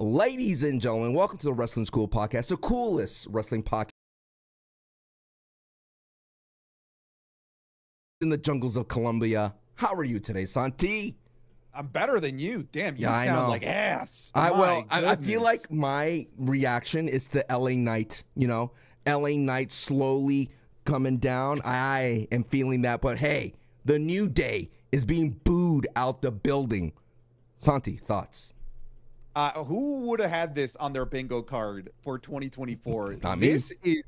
Ladies and gentlemen, welcome to the Wrestling is Cool Podcast, the coolest wrestling podcast in the jungles of Colombia. How are you today, Santi? I'm better than you. Damn, you Yeah, sound like ass. I My well, I, I feel like my reaction is the LA Knight. You know, LA Knight slowly coming down. I am feeling that, but hey, the new day is being booed out the building. Santi, thoughts? Uh, who would have had this on their bingo card for 2024? Not me. this is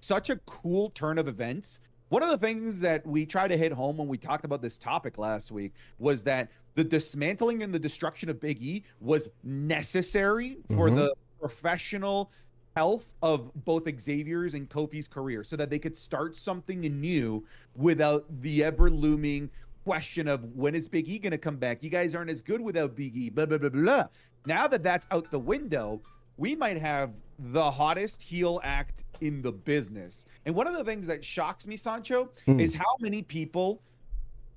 such a cool turn of events. One of the things that we tried to hit home when we talked about this topic last week was that the dismantling and the destruction of Big E was necessary for Mhm. the professional health of both Xavier's and Kofi's career so that they could start something new without the ever looming question of when is Big E going to come back? You guys aren't as good without Big E, blah, blah, blah, blah. Now that that's out the window, we might have the hottest heel act in the business. And one of the things that shocks me, Sancho, Hmm. is how many people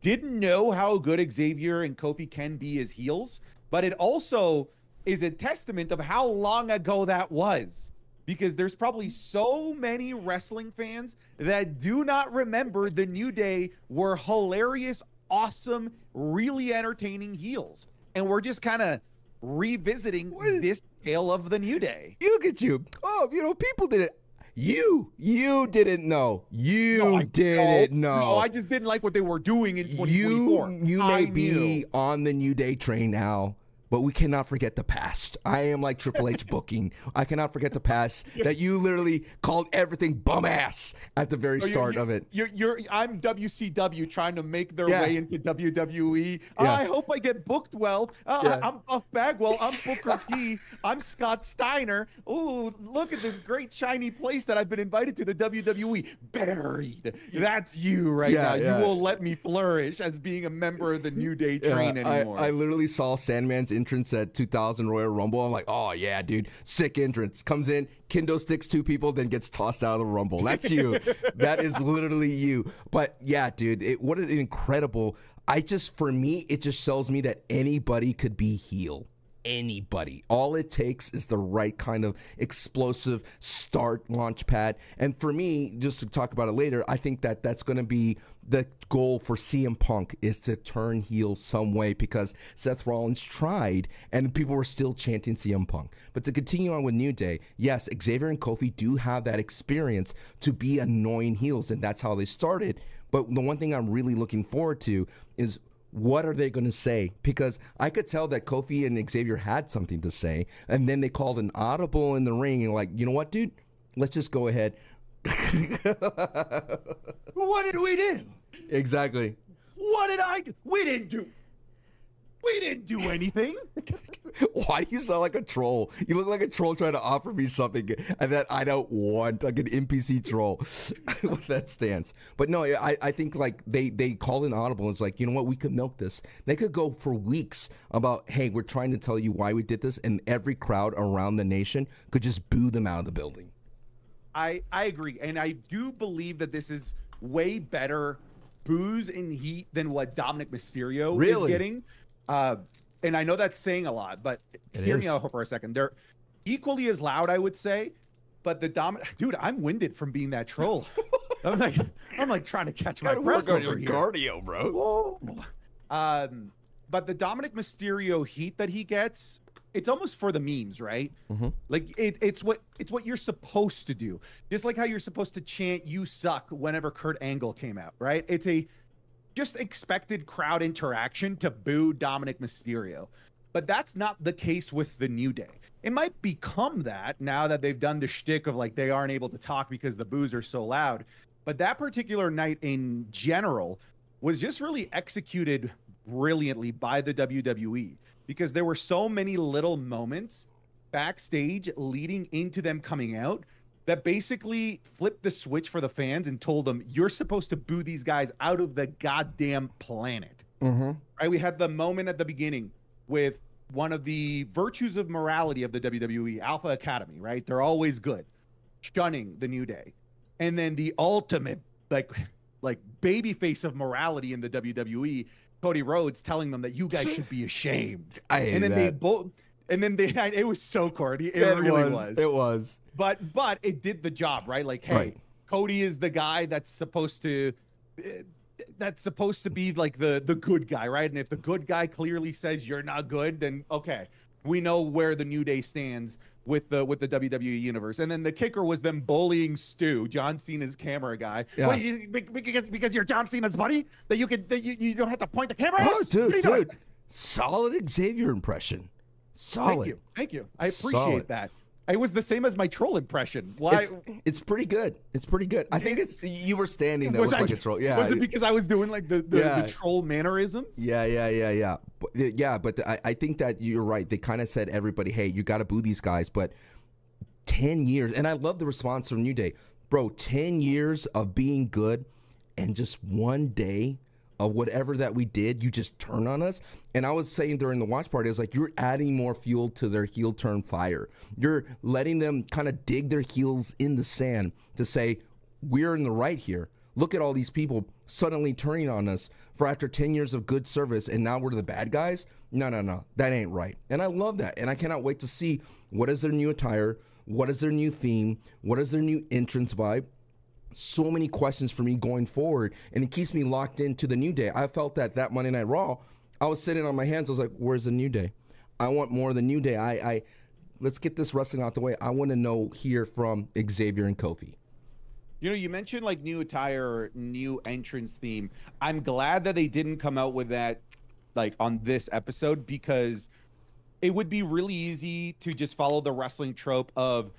didn't know how good Xavier and Kofi can be as heels, but it also is a testament of how long ago that was. Because there's probably so many wrestling fans that do not remember the New Day were hilarious, awesome, really entertaining heels. And we're just kind of revisiting What? this tale of the New Day. Look at you. Oh, you know, people did it. You, you didn't know. You No, I- didn't no, know. No, I just didn't like what they were doing in 2024. You, you I may be knew. on the New Day train now, but we cannot forget the past. I am like Triple H booking. I cannot forget the past that you literally called everything bum ass at the very Oh, start you- of it. You're, you're, I'm WCW trying to make their Yeah. way into WWE. Yeah. I hope I get booked well. Uh, Yeah. I'm Buff Bagwell. I'm Booker T. I'm Scott Steiner. Ooh, look at this great shiny place that I've been invited to the WWE. Buried. That's you right now. yeah. You will let me flourish as being a member of the New Day train Yeah, I- anymore. I, literally saw Sandman's entrance at 2000 Royal Rumble. I'm like, oh yeah, dude, sick entrance. Comes in, kendo sticks two people, then gets tossed out of the Rumble. That's you. that is literally you. But yeah, dude, it, what an incredible. I just, for me, it just shows me that anybody could be heel. Anybody. All it takes is the right kind of explosive start launch pad. And for me, just to talk about it later, I think that that's going to be the goal for CM Punk is to turn heel some way because Seth Rollins tried and people were still chanting CM Punk. But to continue on with New Day, yes, Xavier and Kofi do have that experience to be annoying heels, and that's how they started. But the one thing I'm really looking forward to is what are they going to say? Because I could tell that Kofi and Xavier had something to say, and then they called an audible in the ring and like, you know what, dude? Let's just go ahead. what did we do? exactly. What did I do? We didn't do. We didn't do anything. Why do you sound like a troll? You look like a troll trying to offer me something and that I don't want, like an NPC troll with that stance. But no, I, I think like they they called an audible. And it's like you know what, we could milk this. They could go for weeks about hey, we're trying to tell you why we did this, and every crowd around the nation could just boo them out of the building. I I agree, and I do believe that this is way better booze and heat than what Dominik Mysterio is getting. Uh, and I know that's saying a lot, but It hear is. me out for a second. They're equally as loud, I would say. But the Dominic, dude, I'm winded from being that troll. I'm like, I'm like trying to catch my breath over here. cardio, bro. Whoa. Um, but the Dominik Mysterio heat that he gets, it's almost for the memes, right? Mhm. Like it, it's what it's what you're supposed to do. Just like how you're supposed to chant "You suck" whenever Kurt Angle came out, right? It's a just expected crowd interaction to boo Dominik Mysterio. But that's not the case with the New Day. It might become that now that they've done the shtick of like they aren't able to talk because the boos are so loud. But that particular night in general was just really executed brilliantly by the WWE because there were so many little moments backstage leading into them coming out that basically flipped the switch for the fans and told them you're supposed to boo these guys out of the goddamn planet. Mm-hmm. Right? We had the moment at the beginning with one of the virtues of morality of the WWE, Alpha Academy, right? They're always good, shunning the New Day. And then the ultimate, like, like baby face of morality in the WWE, Cody Rhodes telling them that you guys should be ashamed. And then they both And then they, it was so corny. It, It really was. was. It was. But but it did the job, right? Like, hey, Right. Cody is the guy that's supposed to eh, that's supposed to be like the the good guy, right? And if the good guy clearly says you're not good, then okay, we know where the New Day stands with the with the WWE universe. And then the kicker was them bullying Stu, John Cena's camera guy. Yeah. You, because because you're John Cena's buddy, that you could that you, you don't have to point the camera. Oh, dude, What are you doing? dude. Solid Xavier impression. Solid. Thank you, thank you. I appreciate Solid. that. It was the same as my troll impression. Why? It's, it's pretty good. It's pretty good. I think it's you were standing there was looked I, like a troll. Yeah. Was it because I was doing like the the, Yeah. the troll mannerisms? Yeah, yeah, yeah, yeah. But, yeah, but I, I think that you're right. They kind of said everybody, hey, you got to boo these guys. But 10 years, and I love the response from New Day. Bro, 10 years of being good and just one day of whatever that we did, you just turn on us. And I was saying during the watch party, I was like, you're adding more fuel to their heel turn fire. You're letting them kind of dig their heels in the sand to say, we're in the right here. Look at all these people suddenly turning on us for after 10 years of good service and now we're the bad guys. No, no, no. That ain't right. And I love that. And I cannot wait to see what is their new attire, what is their new theme, what is their new entrance vibe. So many questions for me going forward, and it keeps me locked into the new day. I felt that that Monday Night Raw, I was sitting on my hands. I was like, "Where's the new day? I want more of the new day. I, I let's get this wrestling out the way. I want to know here from Xavier and Kofi. You know, you mentioned like new attire, new entrance theme. I'm glad that they didn't come out with that like on this episode because it would be really easy to just follow the wrestling trope of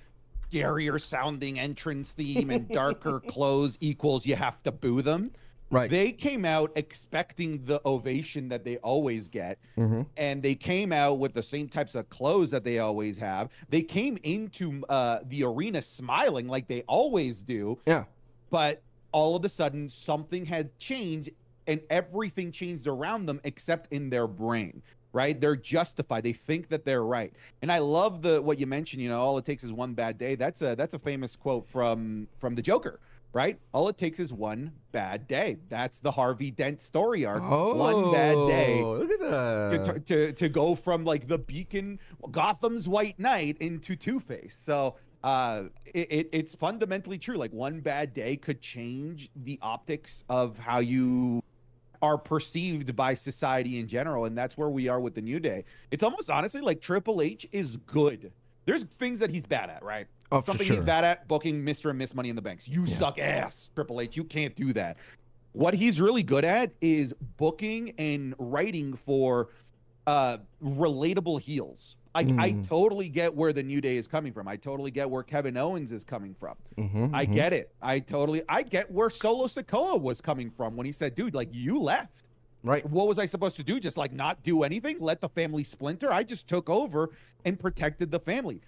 scarier sounding entrance theme and darker clothes equals you have to boo them. Right. They came out expecting the ovation that they always get, Mm-hmm. and they came out with the same types of clothes that they always have. They came into uh, the arena smiling like they always do, Yeah. but all of a sudden something had changed, and everything changed around them except in their brain. Right? They're justified. They think that they're right. And I love the what you mentioned. You know, all it takes is one bad day. That's a that's a famous quote from from the Joker right? All it takes is one bad day. That's the Harvey Dent story arc. one bad day Oh, Look at to, to, to go from like the beacon, Gotham's White Knight into Two Face. So uh, it, it, it's fundamentally true. Like one bad day could change the optics of how you are perceived by society in general. And that's where we are with the New Day. It's almost honestly like Triple H is good. There's things that he's bad at, right? Oh, Something he's bad at booking Mr. and Miss Money in the Banks. You suck ass, Triple H. You can't do that. What he's really good at is booking and writing for uh relatable heels. I, I Mm. totally get where the New Day is coming from. I totally get where Kevin Owens is coming from. Mhm, I mhm. get it. I totally I get where Solo Sikoa was coming from when he said, dude, like you left right. what was I supposed to do? Just like not do anything, let the family splinter? I just took over and protected the family.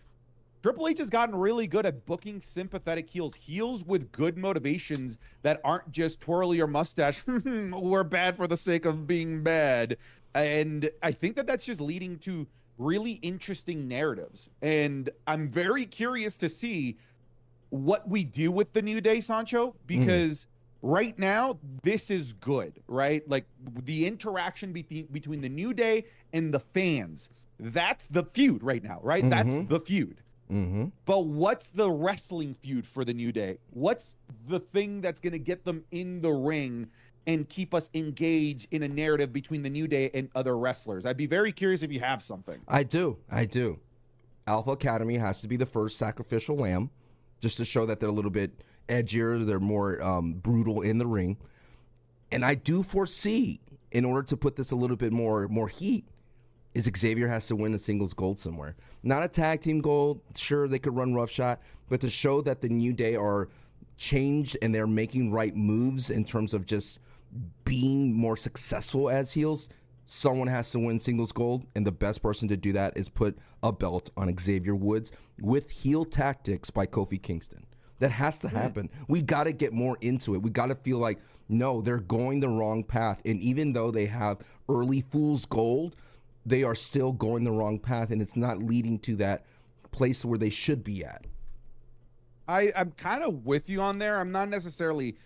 Triple H has gotten really good at booking sympathetic heels, heels with good motivations that aren't just twirl your mustache. We're bad for the sake of being bad. And I think that that's just leading to really interesting narratives. And I'm very curious to see what we do with the New Day, Sancho, because right now this is good, right? Like the interaction between between the New Day and the fans. That's the feud right now, right? That's Mhm. the feud. Mm-hmm. But what's the wrestling feud for the New Day? What's the thing that's going to get them in the ring and keep us engaged in a narrative between the New Day and other wrestlers? I'd be very curious if you have something. I do. I do. Alpha Academy has to be the first sacrificial lamb, just to show that they're a little bit edgier, they're more um, brutal in the ring. And I do foresee, in order to put this a little bit more more heat, is Xavier has to win a singles gold somewhere. Not a tag team gold. Sure, they could run rough shot, but to show that the New Day are changed and they're making right moves in terms of just being more successful as heels, someone has to win singles gold, and the best person to do that is put a belt on Xavier Woods with heel tactics by Kofi Kingston. That has to happen. We got to get more into it. We got to feel like, no, they're going the wrong path. And even though they have early fool's gold, they are still going the wrong path, and it's not leading to that place where they should be at. I, I'm kind of with you on there. I'm not necessarily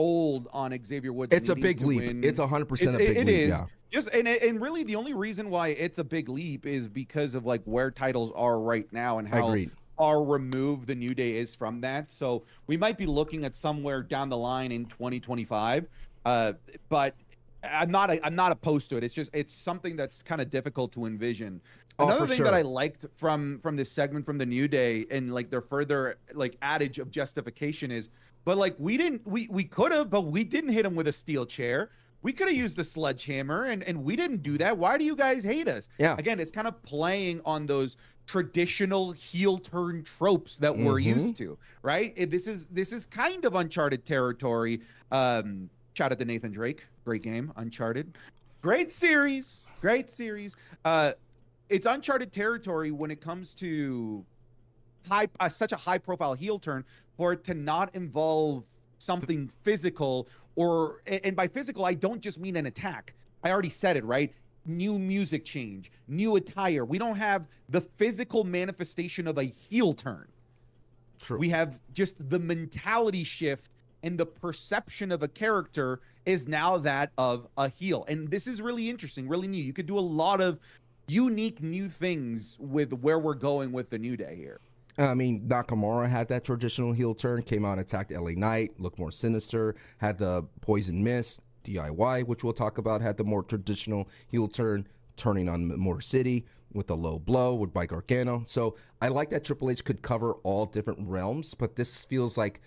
sold on Xavier Woods. It's a big leap. win. It's 100% It's- a big it- it leap. is. Yeah. Just and and really the only reason why it's a big leap is because of like where titles are right now and how Agreed. far removed the new day is from that. So we might be looking at somewhere down the line in 2025. Uh, but I'm not I'm not opposed to it. It's just it's something that's kind of difficult to envision. Oh, Another for thing sure. that I liked from from this segment from the New Day and like their further like adage of justification is, but like we didn't we we could have, but we didn't hit him with a steel chair. We could have used the sledgehammer and and we didn't do that. Why do you guys hate us? Yeah. Again, it's kind of playing on those traditional heel turn tropes that we're Mhm. used to, right? This is this is kind of uncharted territory. Um shout out to Nathan Drake. Great game, Uncharted. Great series. Great series. Uh it's uncharted territory when it comes to high uh, such a high profile heel turn for it to not involve something physical or and and by physical I don't just mean an attack. I already said it, right? New music change, new attire. We don't have the physical manifestation of a heel turn. True. We have just the mentality shift and the perception of a character is now that of a heel. And this is really interesting, really new. You could do a lot of unique new things with where we're going with the New Day here. I mean, Nakamura had that traditional heel turn, came out, attacked LA Knight, looked more sinister, had the poison mist, DIY, which we'll talk about, had the more traditional heel turn, turning on Motor City with the low blow with Mike Gargano. So I like that Triple H could cover all different realms, but this feels like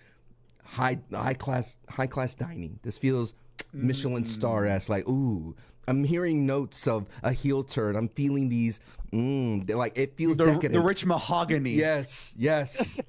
high high class high class dining. This feels Michelin star esque. Like, ooh, I'm hearing notes of a heel turn. I'm feeling these. Mm, like it feels The, decadent. the rich mahogany. Yes, yes.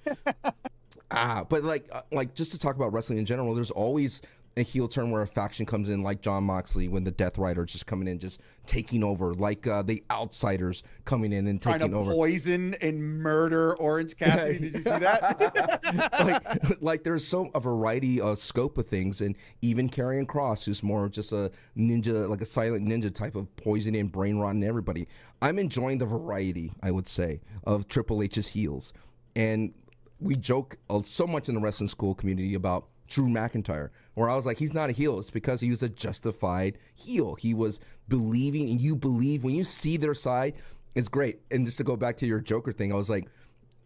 ah, but like, uh, like just to talk about wrestling in general, there's always a heel turn where a faction comes in, like Jon Moxley when the Death Rider just coming in, just taking over, like uh, the Outsiders coming in and Trying taking to over. poison and murder Orange Cassidy. Did you see that? like, like there's so a variety of scope of things, and even Karrion Kross, who's more just a ninja, like a silent ninja type of poisoning and brain rotting everybody. I'm enjoying the variety, I would say, of Triple H's heels, and we joke uh, so much in the wrestling school community about Drew McIntyre, where I was like, he's not a heel. It's because he was a justified heel. He was believing, and you believe when you see their side, it's great. And just to go back to your Joker thing, I was like,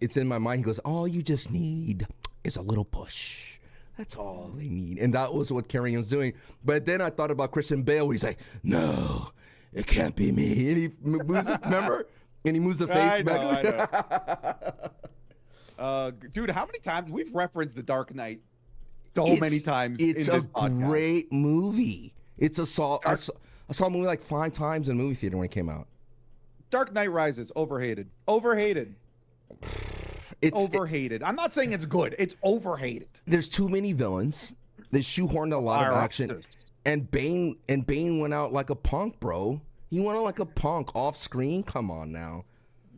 it's in my mind. He goes, all you just need is a little push. That's all they need. And that was what Karrion was doing. But then I thought about Christian Bale, where he's like, no, it can't be me. And he moves, remember? And he moves the face I back. know, I know. Uh, dude, how many times we've referenced The Dark Knight so It's- many times It's in this a podcast. great movie. It's a saw. I saw, I saw a movie like five times in a movie theater when it came out. Dark Knight Rises, overhated. Overhated. It's it- overhated. I'm not saying it's good. It's overhated. there's too many villains. They shoehorned a lot of action, and Bane and Bane went out like a punk, bro. He went out like a punk off screen. Come on now.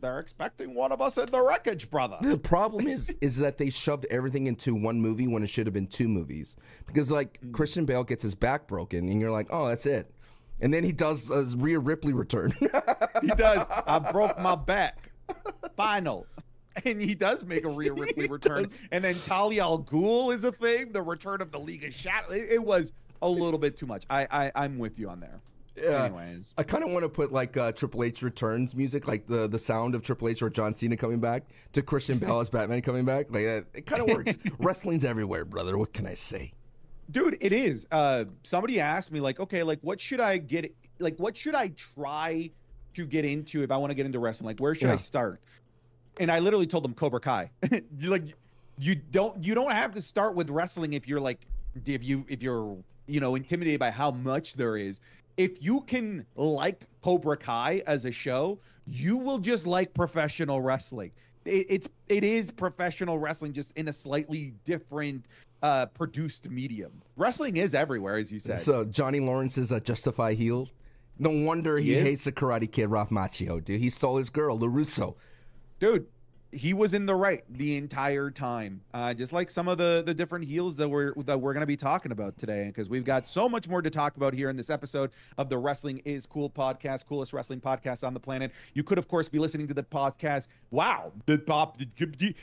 They're expecting one of us in the wreckage, brother. The problem is is that they shoved everything into one movie when it should have been two movies. Because like Mm. Christian Bale gets his back broken, and you're like, oh, that's it. And then he does a Rhea Ripley return. He does. I broke my back. Final. And he does make a Rhea Ripley return. And then Talia al Ghul is a thing. The return of the League of Shadows. It, it was a little bit too much. I, I I'm with you on there. Yeah. Anyways. I kind of want to put like uh, Triple H returns music, like the the sound of Triple H or John Cena coming back to Christian Bale as Batman coming back. Like that, it kind of works. Wrestling's everywhere, brother. What can I say? dude it is uh somebody asked me like okay like what should i get like what should i try to get into if i want to get into wrestling like where should i start and i literally told them cobra kai like you don't you don't have to start with wrestling if you're like if you if you're you know intimidated by how much there is if you can like cobra kai as a show you will just like professional wrestling it, it's it is professional wrestling just in a slightly different uh produced medium wrestling is everywhere as you said So Johnny Lawrence is a justify heel. No wonder he, He hates the Karate Kid Ralph Macchio, dude. He stole his girl, LaRusso. dude he was in the right the entire time uh just like some of the the different heels that we're that we're going to be talking about today because we've got so much more to talk about here in this episode of the wrestling is cool podcast coolest wrestling podcast on the planet. You could of course be listening to the podcast. Wow. The pop hippity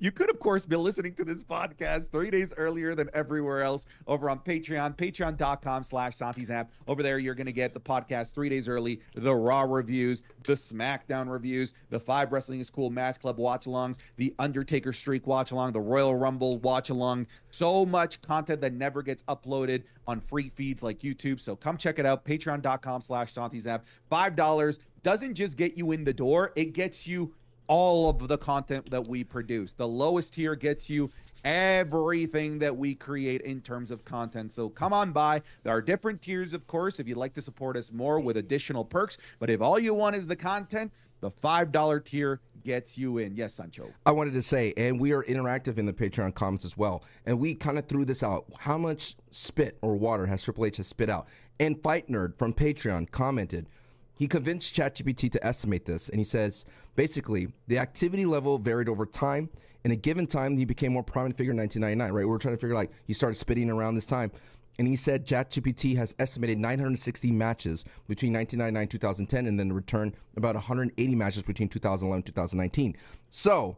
You could, of course, be listening to this podcast three days earlier than everywhere else over on Patreon, patreon.com slash SantiZap. Over there, you're going to get the podcast three days early, the Raw reviews, the SmackDown reviews, the Five Wrestling is Cool Match Club watch alongs, the Undertaker Streak watch along, the Royal Rumble watch along. So much content that never gets uploaded on free feeds like YouTube. So come check it out, patreon.com slash SantiZap. $5 doesn't just get you in the door, it gets you all of the content that we produce. The lowest tier gets you everything that we create in terms of content. So come on by. There are different tiers, of course, if you'd like to support us more with additional perks. But if all you want is the content, the $5 tier gets you in. Yes, Sancho. I wanted to say, and we are interactive in the Patreon comments as well. And we kind of threw this out. How much spit or water has Triple H has spit out? And Fight Nerd from Patreon commented, he convinced ChatGPT to estimate this, and he says basically the activity level varied over time. In a given time, he became more prominent figure in 1999. Right? We are trying to figure like he started spitting around this time, and he said ChatGPT has estimated 960 matches between 1999 2010, and then return about 180 matches between 2011 2019. So.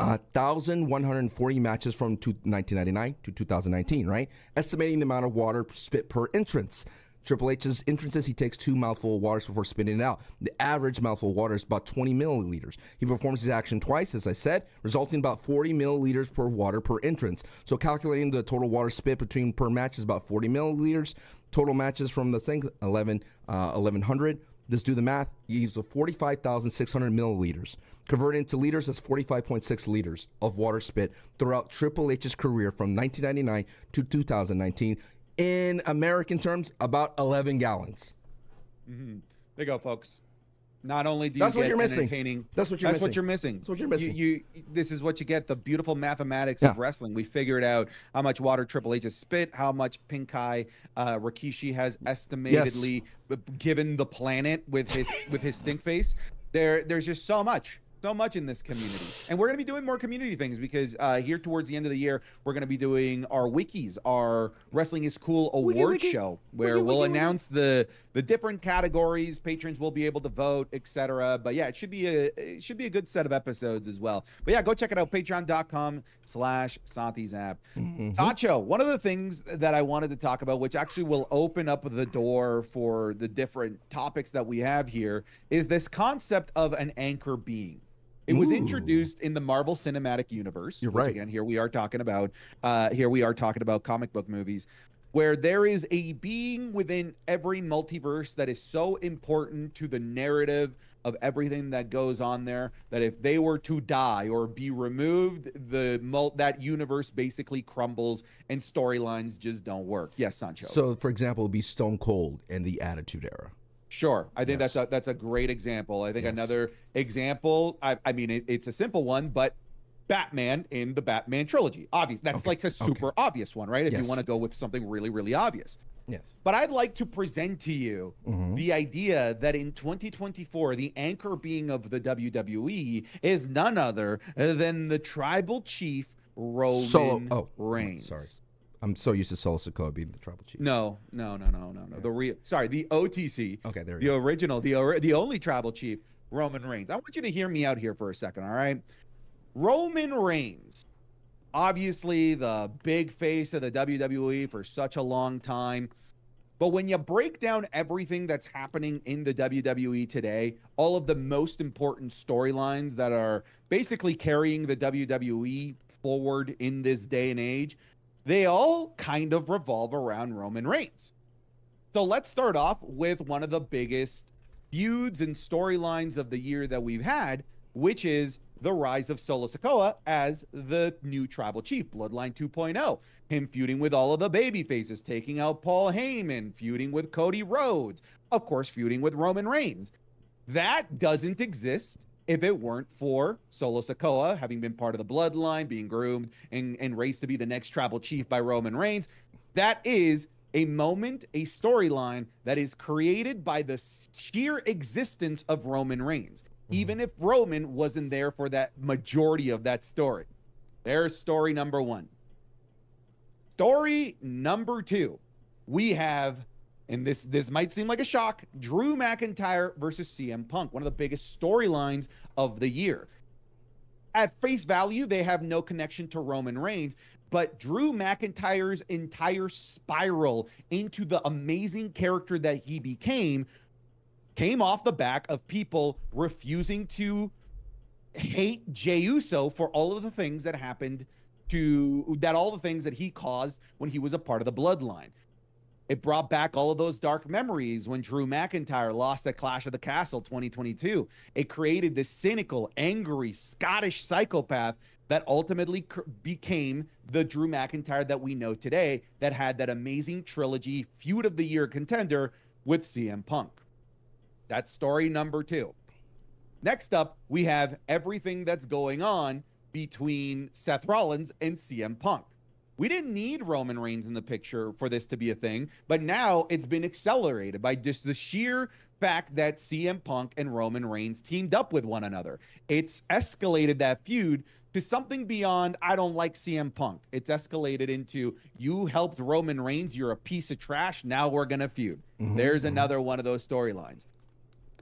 Uh, 1,140 matches from 1999 to 2019, right? Estimating the amount of water spit per entrance. Triple H's entrances, he takes two mouthful of waters before spitting it out. The average mouthful of water is about 20 milliliters. He performs his action twice, as I said, resulting in about 40 milliliters per water per entrance. So calculating the total water spit between per match is about 40 milliliters. Total matches from the thing, 11, uh, 1100. Let's do the math. You use 45,600 milliliters. Converted into liters, that's 45.6 liters of water spit throughout Triple H's career from 1999 to 2019 in American terms, about 11 gallons. Mm-hmm. There you go, folks. Not only do you that's get what you're missing. entertaining, that's what you're that's missing. what you're missing. That's what you're missing. You, you, this is what you get. The beautiful mathematics Yeah. of wrestling. We figured out how much water Triple H has spit, how much Pinkai uh, Rikishi has estimatedly b- given the planet with his with his stink face. There, there's just so much. So much in this community, and we're going to be doing more community things because uh, here towards the end of the year, we're going to be doing our wikis, our Wrestling is Cool award wiki. show, where Wiki, we'll wiki, wiki. announce the the different categories. Patrons will be able to vote, etc. But yeah, it should be a it should be a good set of episodes as well. But yeah, go check it out. Patreon.com slash SantiZap. Sancho, one of the things that I wanted to talk about, which actually will open up the door for the different topics that we have here, is this concept of an anchor being. It was Ooh. introduced in the Marvel Cinematic Universe. You're right. Again, here we are talking about. Uh, here we are talking about comic book movies, where there is a being within every multiverse that is so important to the narrative of everything that goes on there that if they were to die or be removed, the mul- that universe basically crumbles and storylines just don't work. Yes, Sancho. So, for example, it'd be Stone Cold and the Attitude Era. Sure, I think Yes. that's a that's a great example. I think Yes. another example. I, I mean, it, it's a simple one, but Batman in the Batman trilogy. Obvious. That's Okay, like a super obvious one, right? If you want to go with something really, really obvious. Yes. But I'd like to present to you Mhm. the idea that in 2024, the anchor being of the WWE is none other than the tribal chief Roman Solo- oh, Reigns. sorry. I'm so used to Solo Sikoa being the tribal chief. No, no, no, no, no, no. The real, sorry, the OTC. Okay, there the go. original, the or- the only tribal chief, Roman Reigns. I want you to hear me out here for a second, all right? Roman Reigns, obviously the big face of the WWE for such a long time. But when you break down everything that's happening in the WWE today, all of the most important storylines that are basically carrying the WWE forward in this day and age, they all kind of revolve around Roman Reigns. So let's start off with one of the biggest feuds and storylines of the year that we've had, which is the rise of Solo Sikoa as the new tribal chief, Bloodline 2.0. Him feuding with all of the baby faces, taking out Paul Heyman, feuding with Cody Rhodes, of course, feuding with Roman Reigns. That doesn't exist if it weren't for Solo Sikoa having been part of the bloodline, being groomed and, and raised to be the next tribal chief by Roman Reigns. That is a moment, a storyline that is created by the sheer existence of Roman Reigns, mm-hmm. even if Roman wasn't there for that majority of that story. There's story number one. Story number two, we have, and this this might seem like a shock, Drew McIntyre versus CM Punk, one of the biggest storylines of the year. at face value, they have no connection to Roman Reigns, but Drew McIntyre's entire spiral into the amazing character that he became came off the back of people refusing to hate Jey Uso for all of the things that happened to that all the things that he caused when he was a part of the bloodline. It brought back all of those dark memories when Drew McIntyre lost at Clash of the Castle 2022. It created this cynical, angry, Scottish psychopath that ultimately became the Drew McIntyre that we know today, that had that amazing trilogy feud of the year contender with CM Punk. That's story number two. Next up, we have everything that's going on between Seth Rollins and CM Punk. We didn't need Roman Reigns in the picture for this to be a thing, but now it's been accelerated by just the sheer fact that CM Punk and Roman Reigns teamed up with one another. It's escalated that feud to something beyond I don't like CM Punk. It's escalated into you helped Roman Reigns, you're a piece of trash, now we're going to feud. Mm-hmm, There's mm-hmm. another one of those storylines.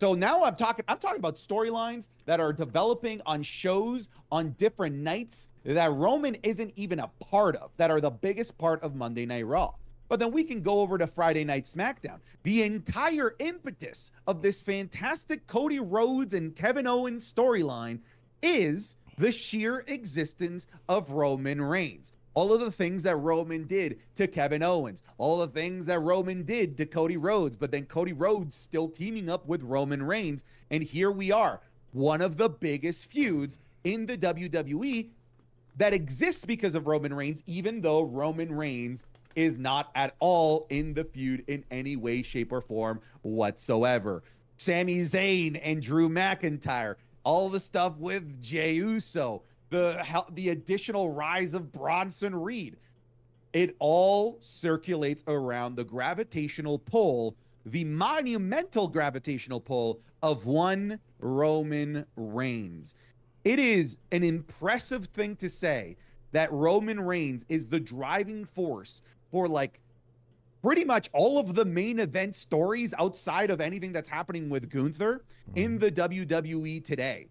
So now I'm talking I'm talking about storylines that are developing on shows on different nights that Roman isn't even a part of that are the biggest part of Monday Night Raw. But then we can go over to Friday Night SmackDown. The entire impetus of this fantastic Cody Rhodes and Kevin Owens storyline is the sheer existence of Roman Reigns all of the things that Roman did to Kevin Owens, all the things that Roman did to Cody Rhodes, but then Cody Rhodes still teaming up with Roman Reigns. And here we are, one of the biggest feuds in the WWE that exists because of Roman Reigns, even though Roman Reigns is not at all in the feud in any way, shape, or form whatsoever. Sami Zayn and Drew McIntyre, all the stuff with Jey Uso, the the additional rise of Bronson Reed. It all circulates around the gravitational pull, the monumental gravitational pull of one Roman Reigns. It is an impressive thing to say that Roman Reigns is the driving force for like pretty much all of the main event stories outside of anything that's happening with Gunther in mm-hmm. the WWE today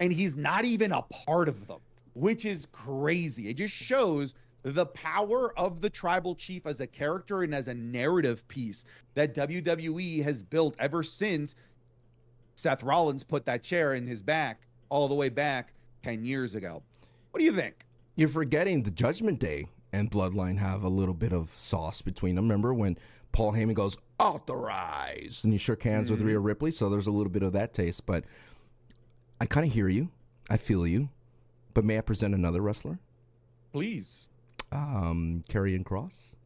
and he's not even a part of them, which is crazy. It just shows the power of the tribal chief as a character and as a narrative piece that WWE has built ever since Seth Rollins put that chair in his back all the way back 10 years ago. What do you think? You're forgetting the Judgment Day and Bloodline have a little bit of sauce between them. Remember when Paul Heyman goes, authorize, and he shook hands mm-hmm. with Rhea Ripley? So there's a little bit of that taste. But I kind of hear you. I feel you. But may I present another wrestler? Please. Um, Karrion Kross.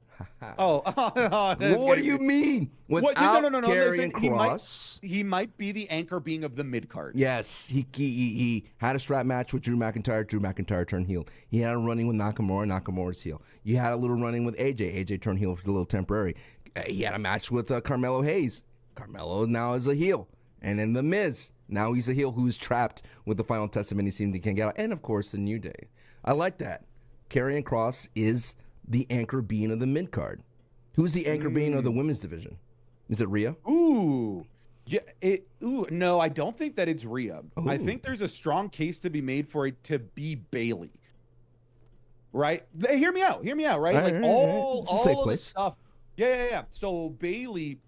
oh, what do you mean? Without what, no, no, no, no. Listen, he might, he might be the anchor being of the mid card. Yes, he, he he had a strap match with Drew McIntyre. Drew McIntyre turned heel. He had a running with Nakamura. Nakamura's heel. You had a little running with AJ. AJ turned heel for a little temporary. Uh, he had a match with uh, Carmelo Hayes. Carmelo now is a heel. And then the Miz. Now he's a heel who's trapped with the final testament he seems he can't get out. And of course, the New Day. I like that. Karrion Kross is the anchor being of the mid card. Who's the anchor mm. being of the women's division? Is it Rhea? Ooh. Yeah, it ooh, no, I don't think that it's Rhea. Ooh. I think there's a strong case to be made for it to be Bayley. Right? Hear me out. Hear me out, right? right like right, all, right. all of the stuff. Yeah, yeah, yeah. So Bayley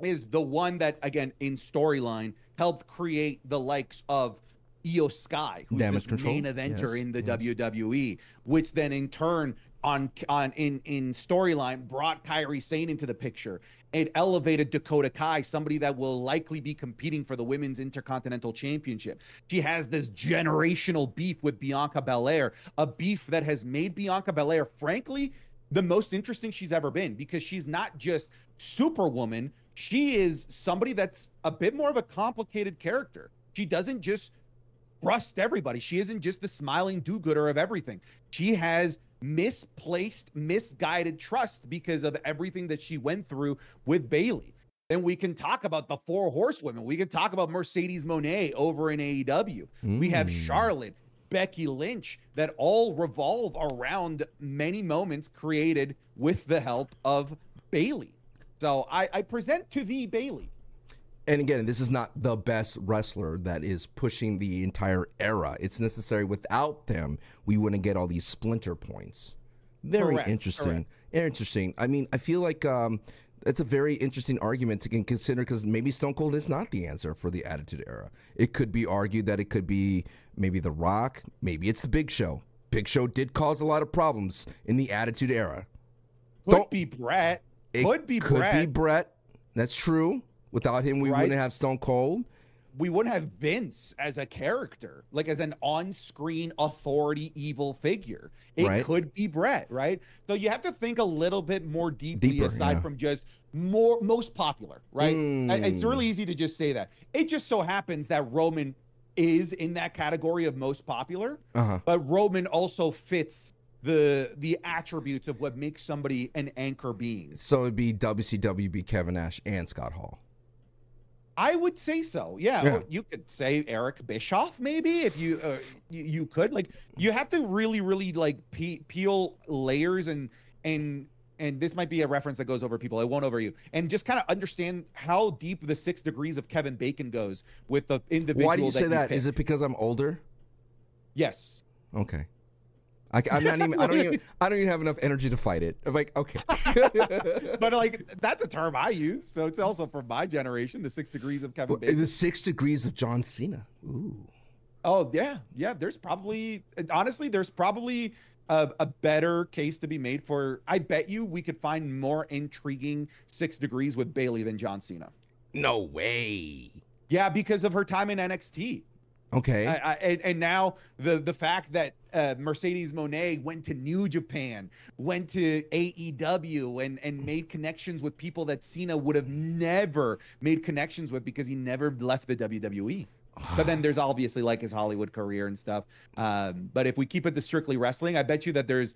is the one that again in storyline helped create the likes of Iyo Sky, who's Damage this main eventer yes. in the yes. WWE, which then in turn on on in in storyline brought Kairi Sane into the picture. It elevated Dakota Kai, somebody that will likely be competing for the women's intercontinental championship. She has this generational beef with Bianca Belair, a beef that has made Bianca Belair, frankly, the most interesting she's ever been because she's not just Superwoman she is somebody that's a bit more of a complicated character. She doesn't just trust everybody. She isn't just the smiling do-gooder of everything. She has misplaced, misguided trust because of everything that she went through with Bayley. Then we can talk about the four horsewomen. We can talk about Mercedes Moné over in AEW. Mm. We have mm. Charlotte, Becky Lynch that all revolve around many moments created with the help of Bayley. So I, I present to thee Bayley. and again, this is not the best wrestler that is pushing the entire era. It's necessary. Without them, we wouldn't get all these splinter points. Very Correct, interesting. Interesting. I mean, I feel like um, it's a very interesting argument to consider because maybe Stone Cold is not the answer for the Attitude Era. It could be argued that it could be maybe The Rock, maybe it's the Big Show. Big Show did cause a lot of problems in the Attitude Era. Could Don't- be Bret. It could be could Bret. be Bret. That's true. Without him, we Right. wouldn't have Stone Cold. we wouldn't have Vince as a character, like as an on-screen authority evil figure. It Right. could be Bret, right? So you have to think a little bit more deeply Deeper, aside yeah. from just more most popular, right? And It's Mm. really easy to just say that. It just so happens that Roman is in that category of most popular, Uh huh. but Roman also fits the the attributes of what makes somebody an anchor being. So it'd be WCW, be Kevin Nash and Scott Hall. I would say so. Yeah, Yeah. you could say Eric Bischoff, maybe if you uh, you, you could. Like, you have to really, really like pe- peel layers and and and this might be a reference that goes over people. It won't over you, and just kind of understand how deep the six degrees of Kevin Bacon goes with the individual. Why do you say that? Is pick. it because I'm older? Yes. Okay. I, am not even. I don't even. I don't even have enough energy to fight it. I'm like, okay. but like that's a term I use, so it's also for my generation, the six degrees of Kevin Bacon. the six degrees of John Cena. Ooh. Oh yeah, yeah. There's probably honestly, there's probably a, a better case to be made for. I bet you we could find more intriguing six degrees with Bayley than John Cena. No way. Yeah, because of her time in NXT. Okay. I, I, and, and now the the fact that uh, Mercedes Moné went to New Japan, went to AEW, and and made connections with people that Cena would have never made connections with because he never left the WWE. But then there's obviously like his Hollywood career and stuff. Um, but if we keep it to strictly wrestling, I bet you that there's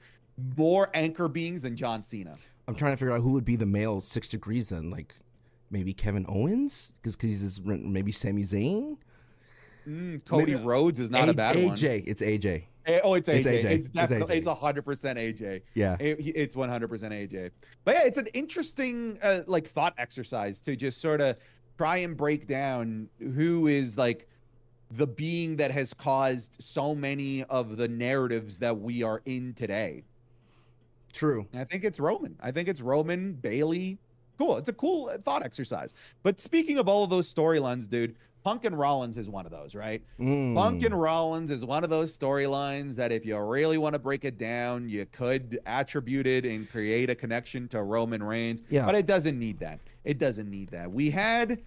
more anchor beings than John Cena. I'm trying to figure out who would be the male six degrees then. Like maybe Kevin Owens because he's maybe Sami Zayn. Mm, Cody Maybe- Rhodes is not a, bad one. AJ. It's AJ. Eh, Oh, it's AJ. It's AJ. It's definitely AJ. it's hundred percent AJ. Yeah. It- it's 100% AJ. But yeah, it's an interesting uh, like thought exercise to just sort of try and break down who is like the being that has caused so many of the narratives that we are in today. True. And I think it's Roman. I think it's Roman, Bayley. Cool. It's a cool uh, thought exercise. But speaking of all of those storylines, dude, Punk and Rollins is one of those, right? Mm. Punk and Rollins is one of those storylines that if you really want to break it down, you could attribute it and create a connection to Roman Reigns. Yeah. But it doesn't need that. It doesn't need that. We had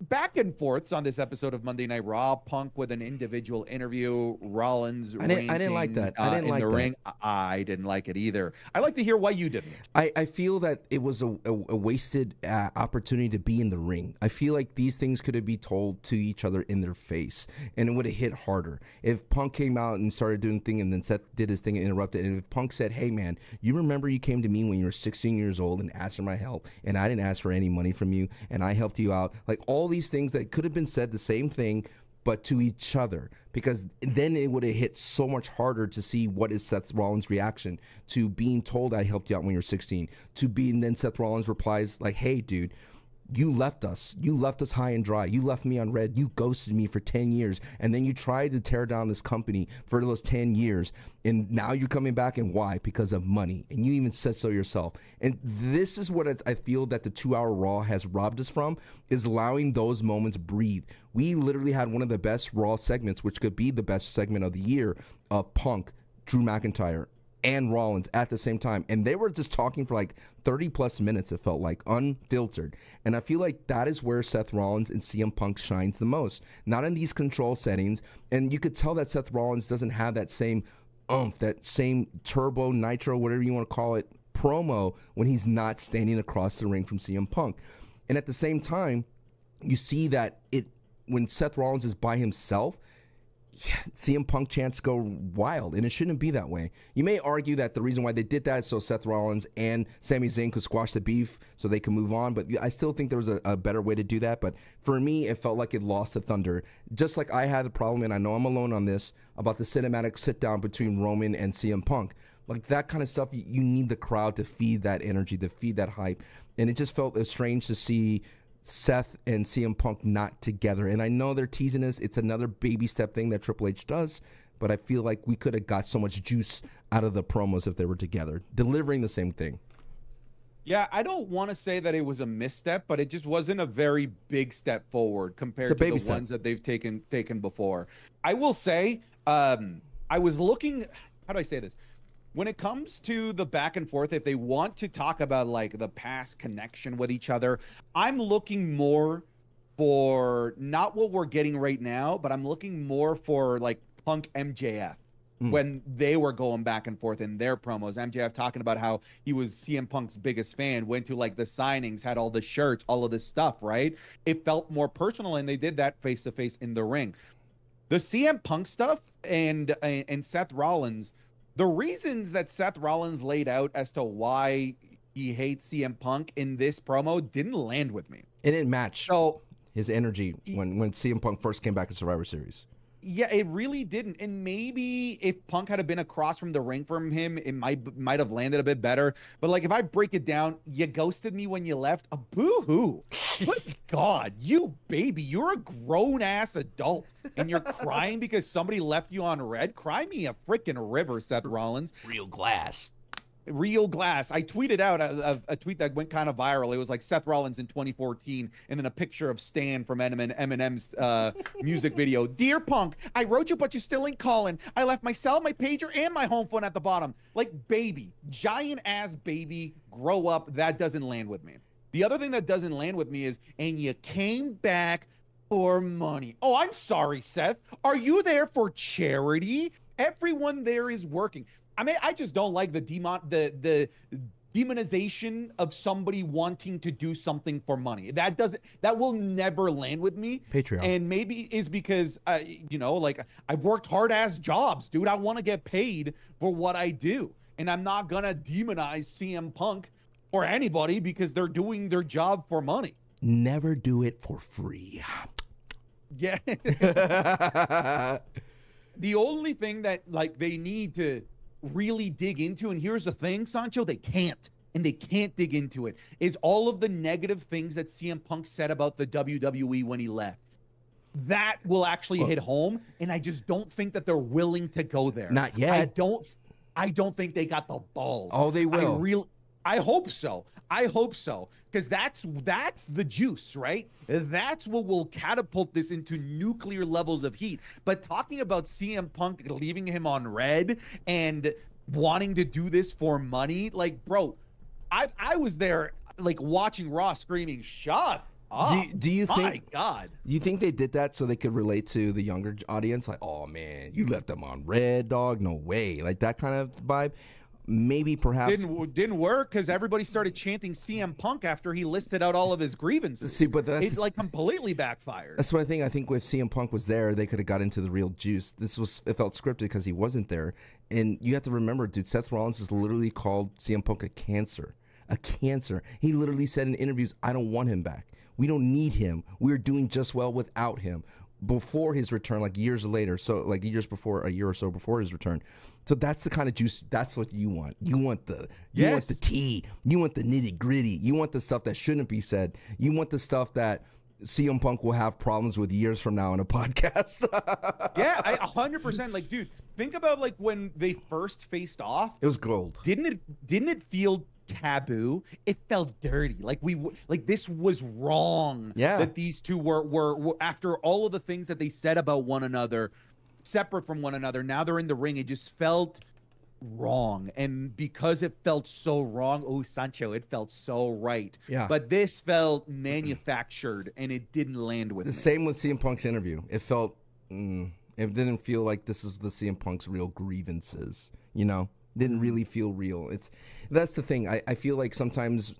back and forths on this episode of Monday Night Raw. Punk with an individual interview. Rollins. I didn't- I didn't like that. I uh, didn't in like the that. ring. I I didn't like it either. I like to hear why you didn't. I, I feel that it was a, a, a wasted uh, opportunity to be in the ring. I feel like these things could have been told to each other in their face, and it would have hit harder. If Punk came out and started doing thing, and then Seth did his thing and interrupted, and if Punk said, "Hey man, you remember you came to me when you were 16 years old and asked for my help, and I didn't ask for any money from you, and I helped you out," like all these things that could have been said the same thing but to each other because then it would have hit so much harder to see what is Seth Rollins' reaction to being told I helped you out when you were 16 to being then Seth Rollins replies like hey dude you left us. You left us high and dry. You left me on red. You ghosted me for 10 years. And then you tried to tear down this company for those 10 years. And now you're coming back. And why? Because of money. And you even said so yourself. And this is what I, feel that the two hour raw has robbed us from is allowing those moments breathe. We literally had one of the best raw segments which could be the best segment of the year of punk drew mcintyre and Rollins at the same time. And they were just talking for like 30 plus minutes, it felt like, unfiltered. And I feel like that is where Seth Rollins and CM Punk shines the most. Not in these control settings. And you could tell that Seth Rollins doesn't have that same oomph, that same turbo, nitro, whatever you want to call it, promo when he's not standing across the ring from CM Punk. And at the same time, you see that it when Seth Rollins is by himself, yeah, CM Punk chants go wild, and it shouldn't be that way. You may argue that the reason why they did that is so Seth Rollins and Sami Zayn could squash the beef so they can move on, but I still think there was a, a better way to do that. But for me, it felt like it lost the thunder. Just like I had a problem, and I know I'm alone on this, about the cinematic sit down between Roman and CM Punk. Like that kind of stuff, you, you need the crowd to feed that energy, to feed that hype. And it just felt uh, strange to see Seth and CM Punk not together. And I know they're teasing us. It's another baby step thing that Triple H does. But I feel like we could have got so much juice out of the promos if they were together, delivering the same thing. Yeah, I don't want to say that it was a misstep, but it just wasn't a very big step forward compared to the step. ones that they've taken taken before. I will say, um, I was looking. How do I say this? When it comes to the back and forth, if they want to talk about like the past connection with each other, I'm looking more for not what we're getting right now, but I'm looking more for like Punk MJF mm. when they were going back and forth in their promos. MJF talking about how he was CM Punk's biggest fan, went to like the signings, had all the shirts, all of this stuff, right? It felt more personal, and they did that face to face in the ring. The CM Punk stuff and and Seth Rollins, the reasons that Seth Rollins laid out as to why he hates CM Punk in this promo didn't land with me. It didn't match. So his energy when when CM Punk first came back in Survivor Series. Yeah, it really didn't. And maybe if Punk had been across from the ring from him, it might might have landed a bit better. But like if I break it down, you ghosted me when you left. A boo hoo. Good God, you baby, you're a grown ass adult and you're crying because somebody left you on red. Cry me a freaking river, Seth Rollins. Real glass real glass. I tweeted out a, a, a, tweet that went kind of viral. It was like Seth Rollins in 2014, and then a picture of Stan from Eminem's uh, music video. Dear Punk, I wrote you, but you still ain't calling. I left my cell, my pager, and my home phone at the bottom. Like baby, giant ass baby, grow up. That doesn't land with me. The other thing that doesn't land with me is, and you came back for money. Oh, I'm sorry, Seth. Are you there for charity? Everyone there is working. I mean, I just don't like the demon the the demonization of somebody wanting to do something for money. That doesn't that will never land with me. Patreon. And maybe is because uh, you know, like I've worked hard ass jobs, dude. I want to get paid for what I do. And I'm not gonna demonize CM Punk or anybody because they're doing their job for money. Never do it for free. Yeah. the only thing that like they need to really dig into. And here's the thing, Sancho, they can't. And they can't dig into it. Is all of the negative things that CM Punk said about the WWE when he left. That will actually hit home. And I just don't think that they're willing to go there. Not yet. I don't I don't think they got the balls. Oh, they will. I real I hope so. I hope so because that's that's the juice, right? That's what will catapult this into nuclear levels of heat. But talking about CM Punk leaving him on red and wanting to do this for money, like, bro, I I was there like watching Raw screaming, "Shut up. Do, do, you think? My God. You think they did that so they could relate to the younger audience? Like, oh man, you left them on red, dog. No way. Like that kind of vibe maybe perhaps didn't didn't work because everybody started chanting CM Punk after he listed out all of his grievances. See, but that's it like completely backfired. That's what I think. I think if CM Punk was there, they could have got into the real juice. This was it felt scripted because he wasn't there, and you have to remember, dude. Seth Rollins has literally called CM Punk a cancer, a cancer. He literally said in interviews, "I don't want him back. We don't need him. We're doing just well without him." Before his return, like years later, so like years before, a year or so before his return, so that's the kind of juice. That's what you want. You want the you yes. want the tea. You want the nitty gritty. You want the stuff that shouldn't be said. You want the stuff that CM Punk will have problems with years from now in a podcast. yeah, I hundred percent. Like, dude, think about like when they first faced off. It was gold. Didn't it? Didn't it feel taboo? It felt dirty. Like we like this was wrong. Yeah. That these two were were, were after all of the things that they said about one another separate from one another. Now they're in the ring. It just felt wrong. And because it felt so wrong, oh, Sancho, it felt so right. Yeah. But this felt manufactured and it didn't land with the me. same with CM Punk's interview. It felt, mm, it didn't feel like this is the CM Punk's real grievances, you know? Didn't mm-hmm. really feel real. It's that's the thing. I, I feel like sometimes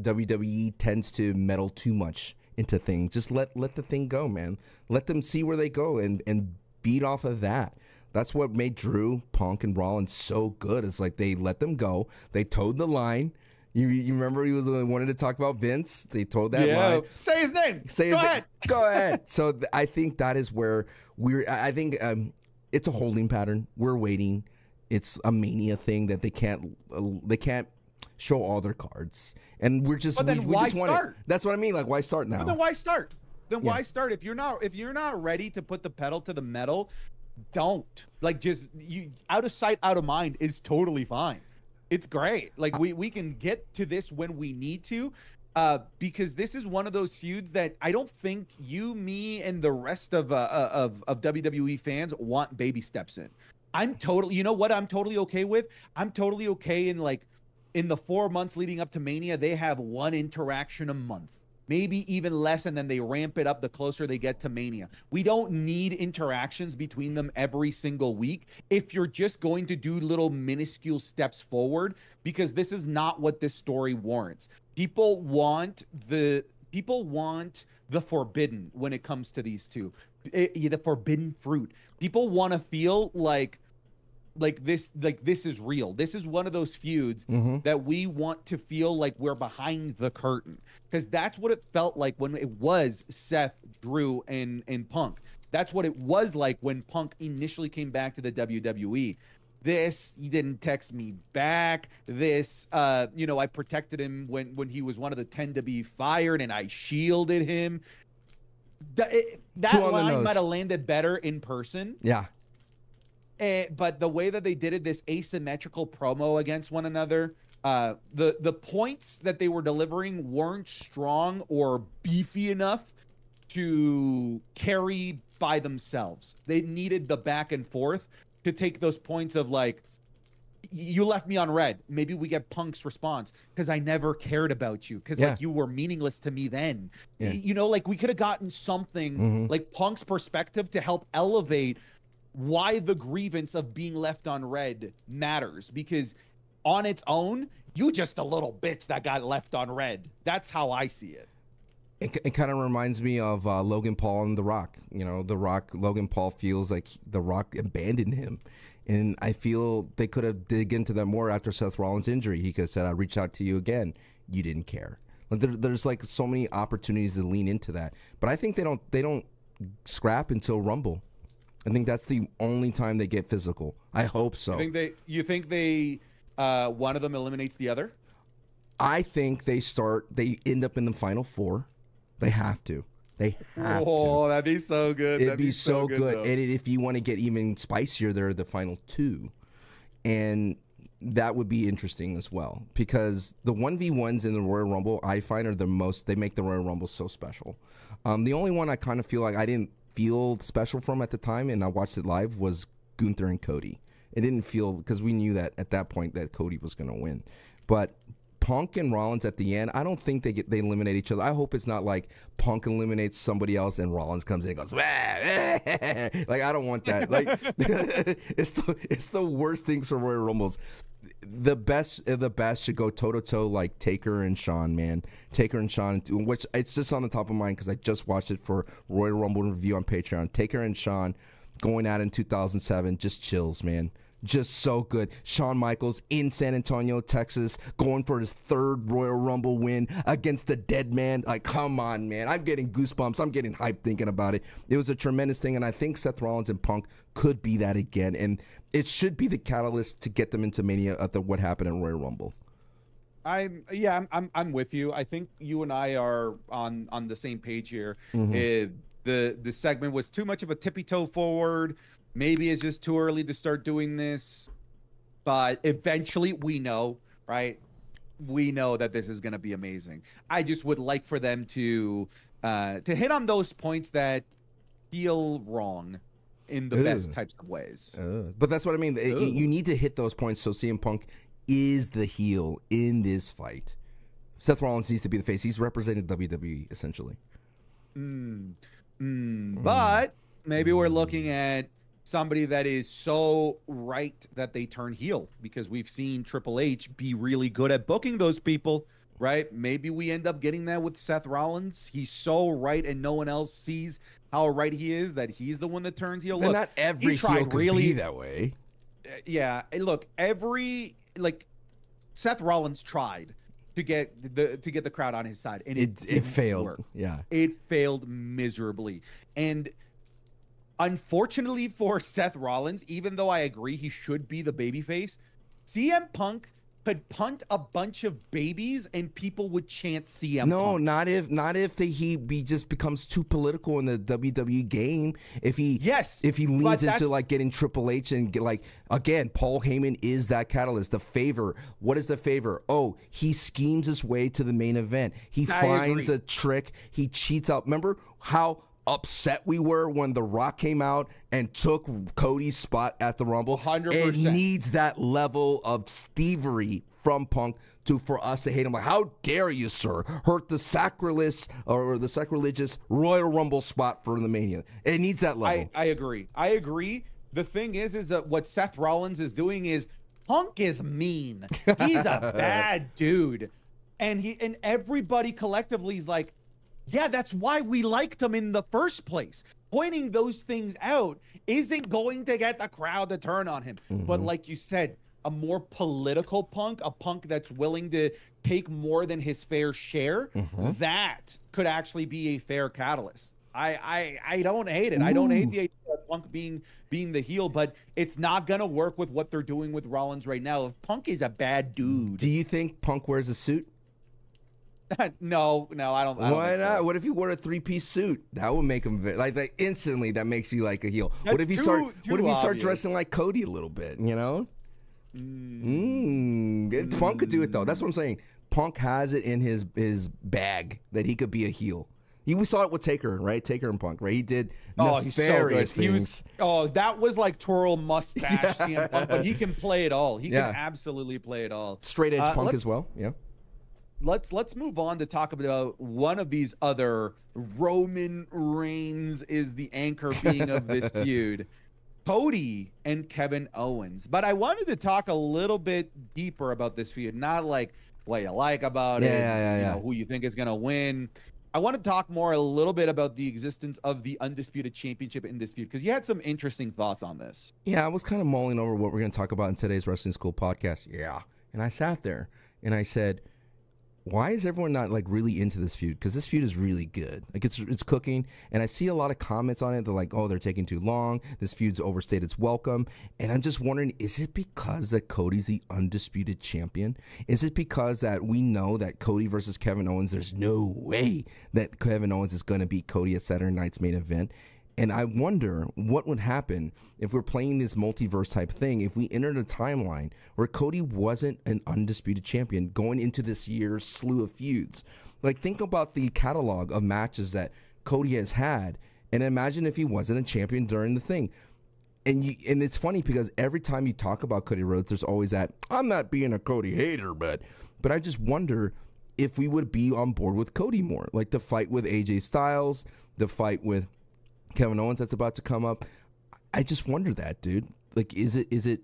WWE tends to meddle too much into things. Just let let the thing go, man. Let them see where they go and and beat off of that. That's what made Drew, Punk, and Rollins so good. It's like they let them go. They toed the line. You, you remember he was the one wanted to talk about Vince. They told that yeah. line. Say his name. Say go his ahead. Name. Go ahead. So th- I think that is where we're. I think um, it's a holding pattern. We're waiting. It's a mania thing that they can't. Uh, they can't show all their cards, and we're just But then we, we why just want it. start? That's what I mean. Like, why start now? But then why start? Then Yeah. why start if you're not if you're not ready to put the pedal to the metal? Don't like just you out of sight, out of mind is totally fine. It's great. Like we we can get to this when we need to. Uh, because this is one of those feuds that I don't think you, me, and the rest of uh, uh, of of WWE fans want baby steps in. I'm totally, you know what? I'm totally okay with. I'm totally okay in like in the four months leading up to Mania, they have one interaction a month, maybe even less, and then they ramp it up the closer they get to Mania. We don't need interactions between them every single week if you're just going to do little minuscule steps forward, because this is not what this story warrants. People want the people want the forbidden when it comes to these two, Eh, the forbidden fruit. People want to feel like like this like this is real. This is one of those feuds Mhm. that we want to feel like we're behind the curtain. Because that's what it felt like when it was seth drew and and punk. That's what it was like when punk initially came back to the wwe this he didn't text me back. This uh you know i protected him when when he was one of the 10 to be fired and i shielded him. Th- it- that Two on the line might have landed better in person. Yeah, Eh, but the way that they did it, this asymmetrical promo against one another, uh, the the points that they were delivering weren't strong or beefy enough to carry by themselves. They needed the back and forth to take those points of like, you left me on red. Maybe we get Punk's response because I never cared about you because Yeah. like you were meaningless to me then. Yeah. You know, like we could have gotten something Mhm. like Punk's perspective to help elevate why the grievance of being left on red matters because on its own you just a little bitch that got left on red that's how i see it it, it kind of reminds me of uh, Logan Paul and The Rock. You know, The Rock. Logan Paul feels like The Rock abandoned him, and I feel they could have dig into that more after Seth Rollins' injury. He could have said, "I reached out to you again. You didn't care." Like there, there's like so many opportunities to lean into that, but I think they don't. They don't scrap until Rumble. I think that's the only time they get physical. I hope so. i think they you think they uh one of them eliminates the other I think they start. They end up in the final four. They have to. They have to. oh that'd be so good It'd that'd be, so, good. though. And if you want to get even spicier, they're the final two. And that would be interesting as well because the 1v1s in the Royal Rumble, I find, are the most, they make the Royal Rumble so special. Um, the only one I kind of feel like I didn't feel special from at the time, and I watched it live, was Gunther and Cody. It didn't feel, because we knew that at that point that Cody was going to win. But Punk and Rollins at the end, I don't think they get they eliminate each other. I hope it's not like Punk eliminates somebody else and Rollins comes in and goes, "Wah, wah." like I don't want that. Like it's the it's the worst things for Royal Rumbles. The best the best should go toe to toe like Taker and Shawn, man. Taker and Shawn, which it's just on the top of mind because I just watched it for Royal Rumble review on Patreon. Taker and Shawn going out in 2007, just chills, man just so good. Shawn Michaels in San Antonio, Texas, going for his third Royal Rumble win against the dead man. Like, come on, man. I'm getting goosebumps. I'm getting hyped thinking about it. It was a tremendous thing, and I think Seth Rollins and Punk could be that again. And it should be the catalyst to get them into Mania at the what happened in Royal Rumble. I'm yeah, I'm, I'm I'm with you. I think you and I are on on the same page here. Mm-hmm. Uh, the the segment was too much of a tippy toe forward. Maybe it's just too early to start doing this, but eventually we know, right? We know that this is going to be amazing. I just would like for them to uh to hit on those points that feel wrong in the best types of ways. Uh, but that's what I mean. It- Ooh. you need to hit those points so CM Punk is the heel in this fight. Seth Rollins needs to be the face. He's represented WWE essentially. Mm, mm, But maybe we're looking at somebody that is so right that they turn heel because we've seen Triple H be really good at booking those people, right? Maybe we end up getting that with Seth Rollins. He's so right and no one else sees how right he is that he's the one that turns heel. And Look, not every he tried heel really be that way. Uh, yeah and look every like Seth Rollins tried to get the to get the crowd on his side and it, It it failed. work Yeah. it failed miserably. And unfortunately for Seth Rollins, even though I agree he should be the babyface, CM Punk could punt a bunch of babies and people would chant CM No, Punk. not if not if the, he be just becomes too political in the WWE game. If he Yes, if he leans into like getting Triple H and get like again, Paul Heyman is that catalyst. The favor. What is the favor? Oh, he schemes his way to the main event. He I finds agree. a trick. He cheats out. Remember how upset we were when The Rock came out and took Cody's spot at the Rumble? 100%. It needs that level of thievery from Punk to for us to hate him. Like, how dare you, sir, hurt the sacrilegious or the sacrilegious Royal Rumble spot for the Mania? It needs that level. I, I agree. I agree. The thing is, is that what Seth Rollins is doing is Punk is mean. He's a bad dude. And he and everybody collectively is like, yeah, that's why we liked him in the first place. Pointing those things out isn't going to get the crowd to turn on him. But mm-hmm. like you said, a more political punk, a punk that's willing to take more than his fair share, mm-hmm. that could actually be a fair catalyst. I I, I don't hate it. I don't hate the idea of Punk being being the heel, but it's not gonna work with what they're doing with Rollins right now. If Punk is a bad dude, Do you think Punk wears a suit? no, no, I don't. I don't Why think so. not? What if he wore a three-piece suit? That would make him like like instantly. That makes you like a heel. what if he too- start? too What if he start obvious. dressing like Cody a little bit? You know. Mm. It- Punk could do it though. That's what I'm saying. Punk has it in his his bag that he could be a heel. He, we saw it with Taker, right? Taker and Punk, right? He did Oh, he's so good. He was. Oh, that was like twirl mustache, CM Punk, but he can play it all. He Yeah. can absolutely play it all. Straight edge Uh, Punk as well. Yeah. Let's let's move on to talk about one of these other Roman Reigns is the anchor being of this feud. Cody and Kevin Owens. But I wanted to talk a little bit deeper about this feud, not like what you like about Yeah, it, yeah, yeah, you yeah. know, who you think is going to win. I want to talk more a little bit about the existence of the undisputed championship in this feud because you had some interesting thoughts on this. Yeah, I was kind of mulling over what we're going to talk about in today's Wrestling is Cool podcast. Yeah. And I sat there and I said, why is everyone not like really into this feud? Because this feud is really good. Like it's it's cooking, and I see a lot of comments on it. They're like, "Oh, they're taking too long. This feud's overstayed its welcome." And I'm just wondering, is it because that Cody's the undisputed champion? Is it because that we know that Cody versus Kevin Owens? There's no way that Kevin Owens is going to beat Cody at Saturday Night's main event. And I wonder what would happen if we're playing this multiverse type thing, if we entered a timeline where Cody wasn't an undisputed champion going into this year's slew of feuds. Like, think about the catalog of matches that Cody has had, and imagine if he wasn't a champion during the thing. And you, and it's funny because every time you talk about Cody Rhodes, there's always that I'm not being a Cody hater, but but I just wonder if we would be on board with Cody more, like the fight with AJ Styles, the fight with Kevin Owens that's about to come up. I just wonder that, dude. Like, is it is it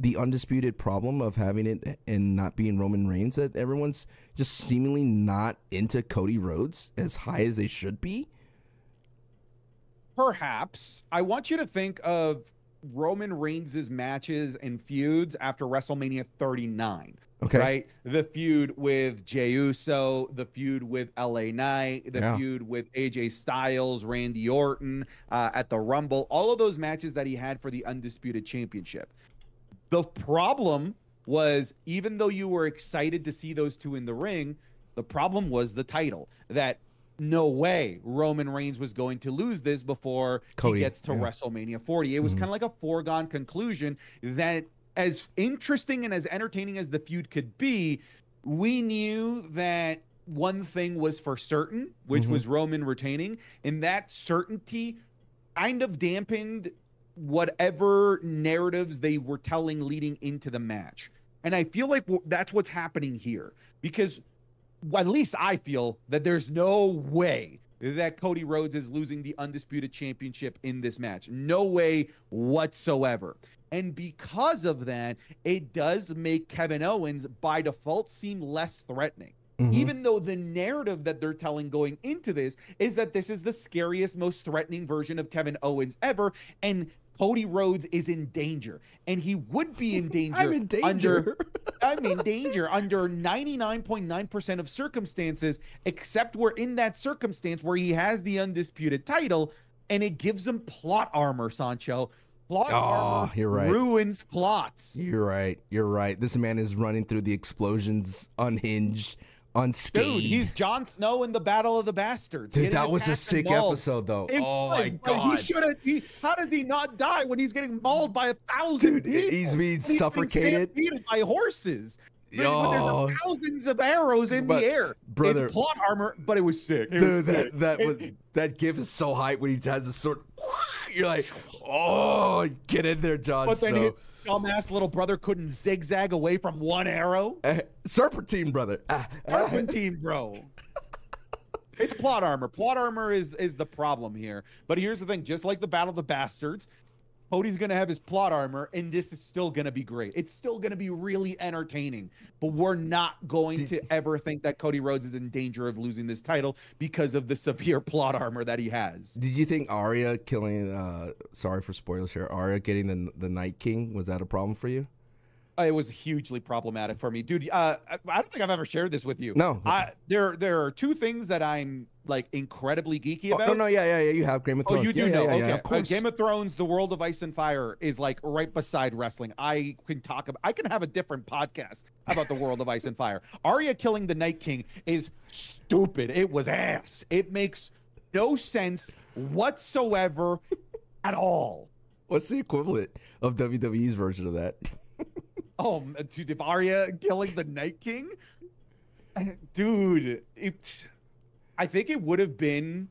the undisputed problem of having it and not being Roman Reigns that everyone's just seemingly not into Cody Rhodes as high as they should be? Perhaps. I want you to think of Roman Reigns' matches and feuds after WrestleMania 39. Okay. Right? The feud with Jey Uso, the feud with LA Knight, the Yeah. feud with AJ Styles, Randy Orton uh, at the Rumble, all of those matches that he had for the Undisputed Championship. The problem was, even though you were excited to see those two in the ring, the problem was the title. That no way Roman Reigns was going to lose this before Cody, he gets to yeah. WrestleMania 40. It was Mhm. kind of like a foregone conclusion that, as interesting and as entertaining as the feud could be, we knew that one thing was for certain, which Mhm. was Roman retaining, and that certainty kind of dampened whatever narratives they were telling leading into the match. And I feel like that's what's happening here because well, at least I feel that there's no way that Cody Rhodes is losing the undisputed championship in this match. No way whatsoever. And because of that, it does make Kevin Owens by default seem less threatening. Mhm. Even though the narrative that they're telling going into this is that this is the scariest, most threatening version of Kevin Owens ever, and Cody Rhodes is in danger, and he would be in danger. I'm in danger. Under, I'm in danger under 99.9% of circumstances, except we're in that circumstance where he has the undisputed title, and it gives him plot armor, Sancho. Plot Oh, armor you're right. ruins plots. You're right. You're right. This man is running through the explosions unhinged, unscathed. Dude, he's Jon Snow in the Battle of the Bastards. Dude, that was a sick mauled. episode, though. It oh my was, but He should have. He, how does he not die when he's getting mauled by a thousand dude, people? he's being he's suffocated. stampeded by horses. Yo. there's thousands of arrows in But, the air. brother- it's plot armor, but it was sick. It Dude, was sick. that that It- was that gif is so hype when he has the sword. You're like, oh, get in there, Jon. But then Snow. his dumbass little brother couldn't zigzag away from one arrow. Eh, Serpentine, brother. Ah, ah. Serpentine, bro. It's plot armor. Plot armor is is the problem here. But here's the thing: just like the Battle of the Bastards, Cody's gonna have his plot armor, and this is still gonna be great. It's still gonna be really entertaining. But we're not going to ever think that Cody Rhodes is in danger of losing this title because of the severe plot armor that he has. Did you think Arya killing? uh Sorry for spoilers here. Arya getting the the Night King was that a problem for you? Uh, It was hugely problematic for me, dude. Uh, I don't think I've ever shared this with you. No. I, there there are two things that I'm like incredibly geeky Oh, about. no, no, yeah, yeah, yeah. You have Game of Thrones. Oh, you do yeah, know. Yeah, yeah, okay. of Uh. Game of Thrones, The World of Ice and Fire is like right beside wrestling. I can talk about I can have a different podcast about the World of Ice and Fire. Arya killing the Night King is stupid. It was ass. It makes no sense whatsoever at all. What's the equivalent of WWE's version of that? Oh, dude, if Arya killing the Night King, dude, it. I think it would have been.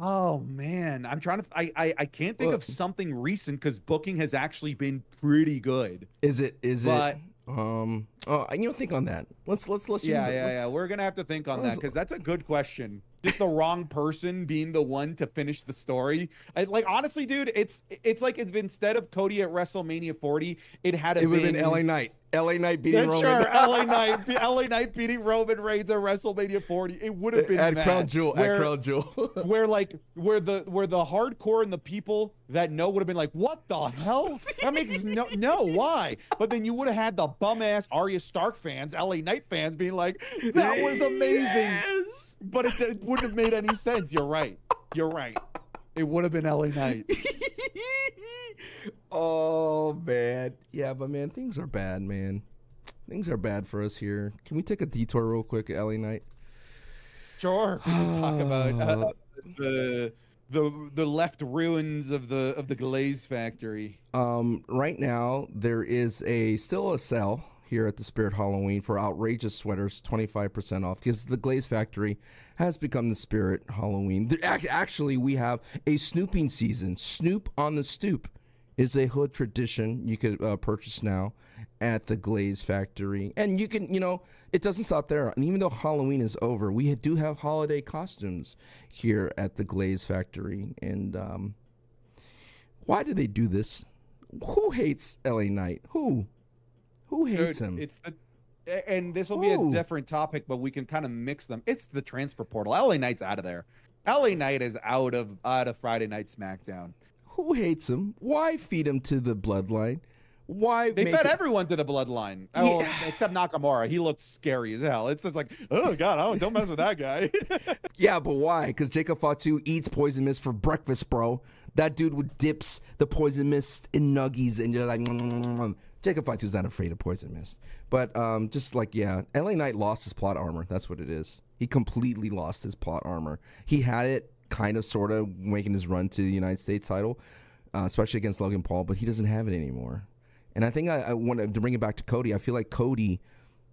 Oh man, I'm trying to. I I, I can't think Look. of something recent because booking has actually been pretty good. Is it? Is But- it? Um. Oh, you know, think on that. Let's let's let you. Yeah, yeah, yeah. We're gonna have to think on that because that's a good question. Just the wrong person being the one to finish the story. I, like honestly, dude, it's it's like if instead of Cody at WrestleMania 40, it had It would have been been LA Knight. LA Knight beating That's Roman. sure. LA Knight, be- LA Knight beating Roman Reigns at WrestleMania 40. It would have been at that, Crown Jewel. Where, at Crown Jewel. where like where the where the hardcore and the people that know would have been like, what the hell? That makes no no why? But then you would have had the bum ass Arya Stark fans, LA Knight fans, being like, that was amazing. Yes. But it, it wouldn't have made any sense. You're right. You're right. It would have been LA Knight. oh man, yeah, but man, things are bad, man. Things are bad for us here. Can we take a detour real quick, LA Knight? Sure. We can talk about uh, the the the left ruins of the of the glaze factory. Um, right now there is a still a sale here at the Spirit Halloween for outrageous sweaters, twenty five percent off because the Glaze Factory has become the Spirit Halloween. Actually, we have a snooping season. Snoop on the Stoop is a hood tradition you could uh, purchase now at the Glaze Factory, and you can, you know, it doesn't stop there. And even though Halloween is over, we do have holiday costumes here at the Glaze Factory, and um, why do they do this? Who hates LA Knight? Who? Who hates Dude, him? It's the and this will be a different topic, but we can kind of mix them. It's the transfer portal. LA Knight's out of there. LA Knight is out of out of Friday Night SmackDown. Who hates him? Why feed him to the bloodline? Why They fed it- everyone to the bloodline. Oh, Yeah. except Nakamura. He looked scary as hell. It's just like, oh god, oh, don't mess with that guy. Yeah, but why? Because Jacob Fatu eats poison mist for breakfast, bro. That dude would dips the poison mist in nuggies, and you're like, "Mm, mm, mm, mm mm, mm, mm." Jacob Fatu's not afraid of poison mist. But um, just like yeah, LA Knight lost his plot armor. That's what it is. He completely lost his plot armor. He had it kind of, sort of, making his run to the United States title, uh, especially against Logan Paul. But he doesn't have it anymore. And I think I, I to bring it back to Cody. I feel like Cody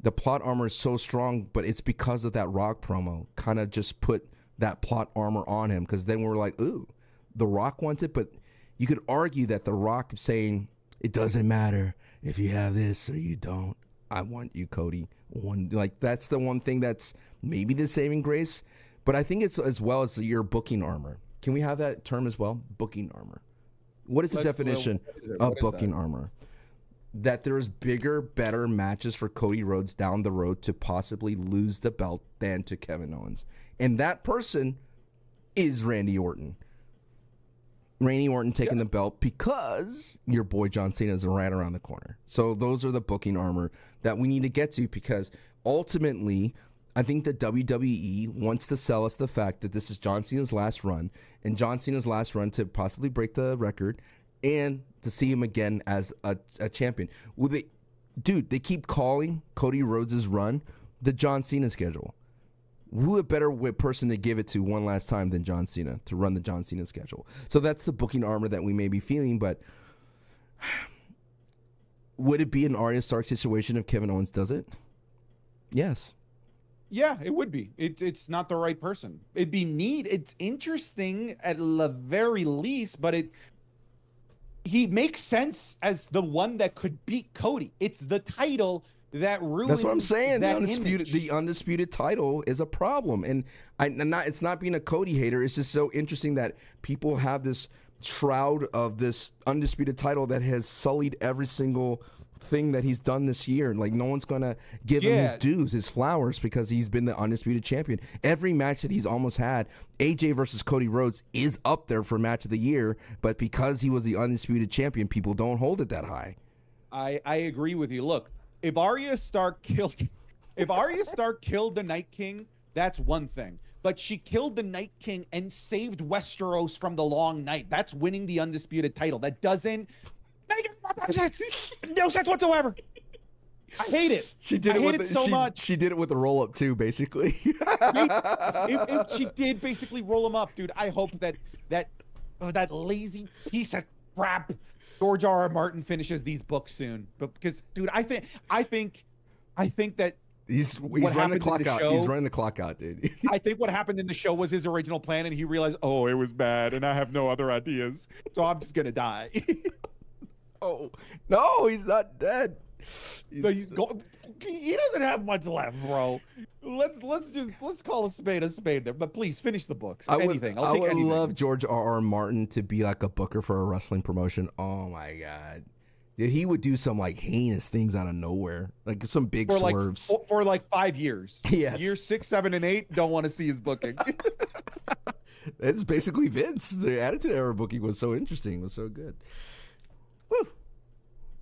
the plot armor is so strong, but it's because of that Rock promo. Kind of just put that plot armor on him because then we're like, ooh, The Rock wants it, but you could argue that The Rock saying it doesn't matter if you have this or you don't. I want you, Cody. One like that's the one thing that's maybe the saving grace, but I think it's as well as your booking armor. Can we have that term as well? Booking armor. What is the Let's- uh, definition what is of is that? booking armor? that there's bigger, better matches for Cody Rhodes down the road to possibly lose the belt than to Kevin Owens. And that person is Randy Orton. Randy Orton taking the belt because your boy John Cena is right around the corner. So those are the booking armor that we need to get to because ultimately I think that WWE wants to sell us the fact that this is John Cena's last run, and John Cena's last run to possibly break the record, and to see him again as a, a champion. They, dude? They keep calling Cody Rhodes' run the John Cena schedule. Who a better person to give it to one last time than John Cena to run the John Cena schedule? So that's the booking armor that we may be feeling, but would it be an Arya Stark situation if Kevin Owens does it? Yes. Yeah, it would be. It, it's not the right person. It'd be neat. It's interesting at the very least, but it he makes sense as the one that could beat Cody. It's the title that ruins. That's what I'm saying. The undisputed, the undisputed title is a problem, and I am not. It's not being a Cody hater. It's just so interesting that people have this shroud of this undisputed title that has sullied every single thing that he's done this year. Like no one's gonna give yeah. him his dues, his flowers, because he's been the undisputed champion. Every match that he's almost had, AJ versus Cody Rhodes is up there for match of the year. But because he was the undisputed champion, people don't hold it that high. I I agree with you. Look, if Arya Stark killed, if Arya Stark killed the Night King, that's one thing. But she killed the Night King and saved Westeros from the Long Night. That's winning the undisputed title. That doesn't make sense. No sense whatsoever. I hate it. She did I it hate with it the, so she, much. She did it with the roll up too, basically. it, it, it, she did basically roll him up, dude. I hope that that uh, that lazy piece of crap George R. R. Martin finishes these books soon. But because, dude, I think I think I think that He's, he's running the clock the out. Show, he's running the clock out, dude. I think what happened in the show was his original plan, and he realized, oh, it was bad, and I have no other ideas, so I'm just gonna die. oh no, he's not dead. He's, no, he's go- he doesn't have much left, bro. Let's let's just let's call a spade a spade there. But please finish the books. I anything. Would, I'll take I would anything. love George R. R. Martin to be like a booker for a wrestling promotion. Oh my god. Dude, he would do some like heinous things out of nowhere, like some big for swerves like, for, for like five years. Yes, years six, seven, and eight. Don't want to see his booking. it's basically Vince. The Attitude Era booking was so interesting, was so good. Woo.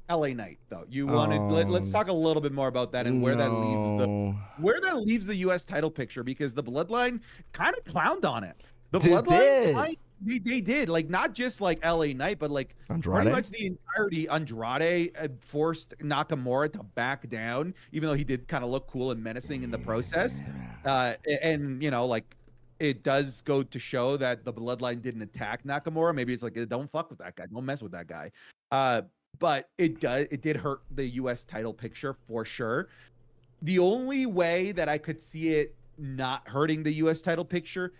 LA Knight, though. You wanted. Um, let, us talk a little bit more about that and where no. that leaves the where that leaves the U.S. title picture because the Bloodline kind of clowned on it. The Bloodline they, they did like not just like LA Knight, but like Andrade? pretty much the entirety. Andrade uh, forced Nakamura to back down, even though he did kind of look cool and menacing in the process. Uh, and you know, like it does go to show that the bloodline didn't attack Nakamura. Maybe it's like don't fuck with that guy, don't mess with that guy. Uh, but it does it did hurt the U.S. title picture for sure. The only way that I could see it not hurting the U.S. title picture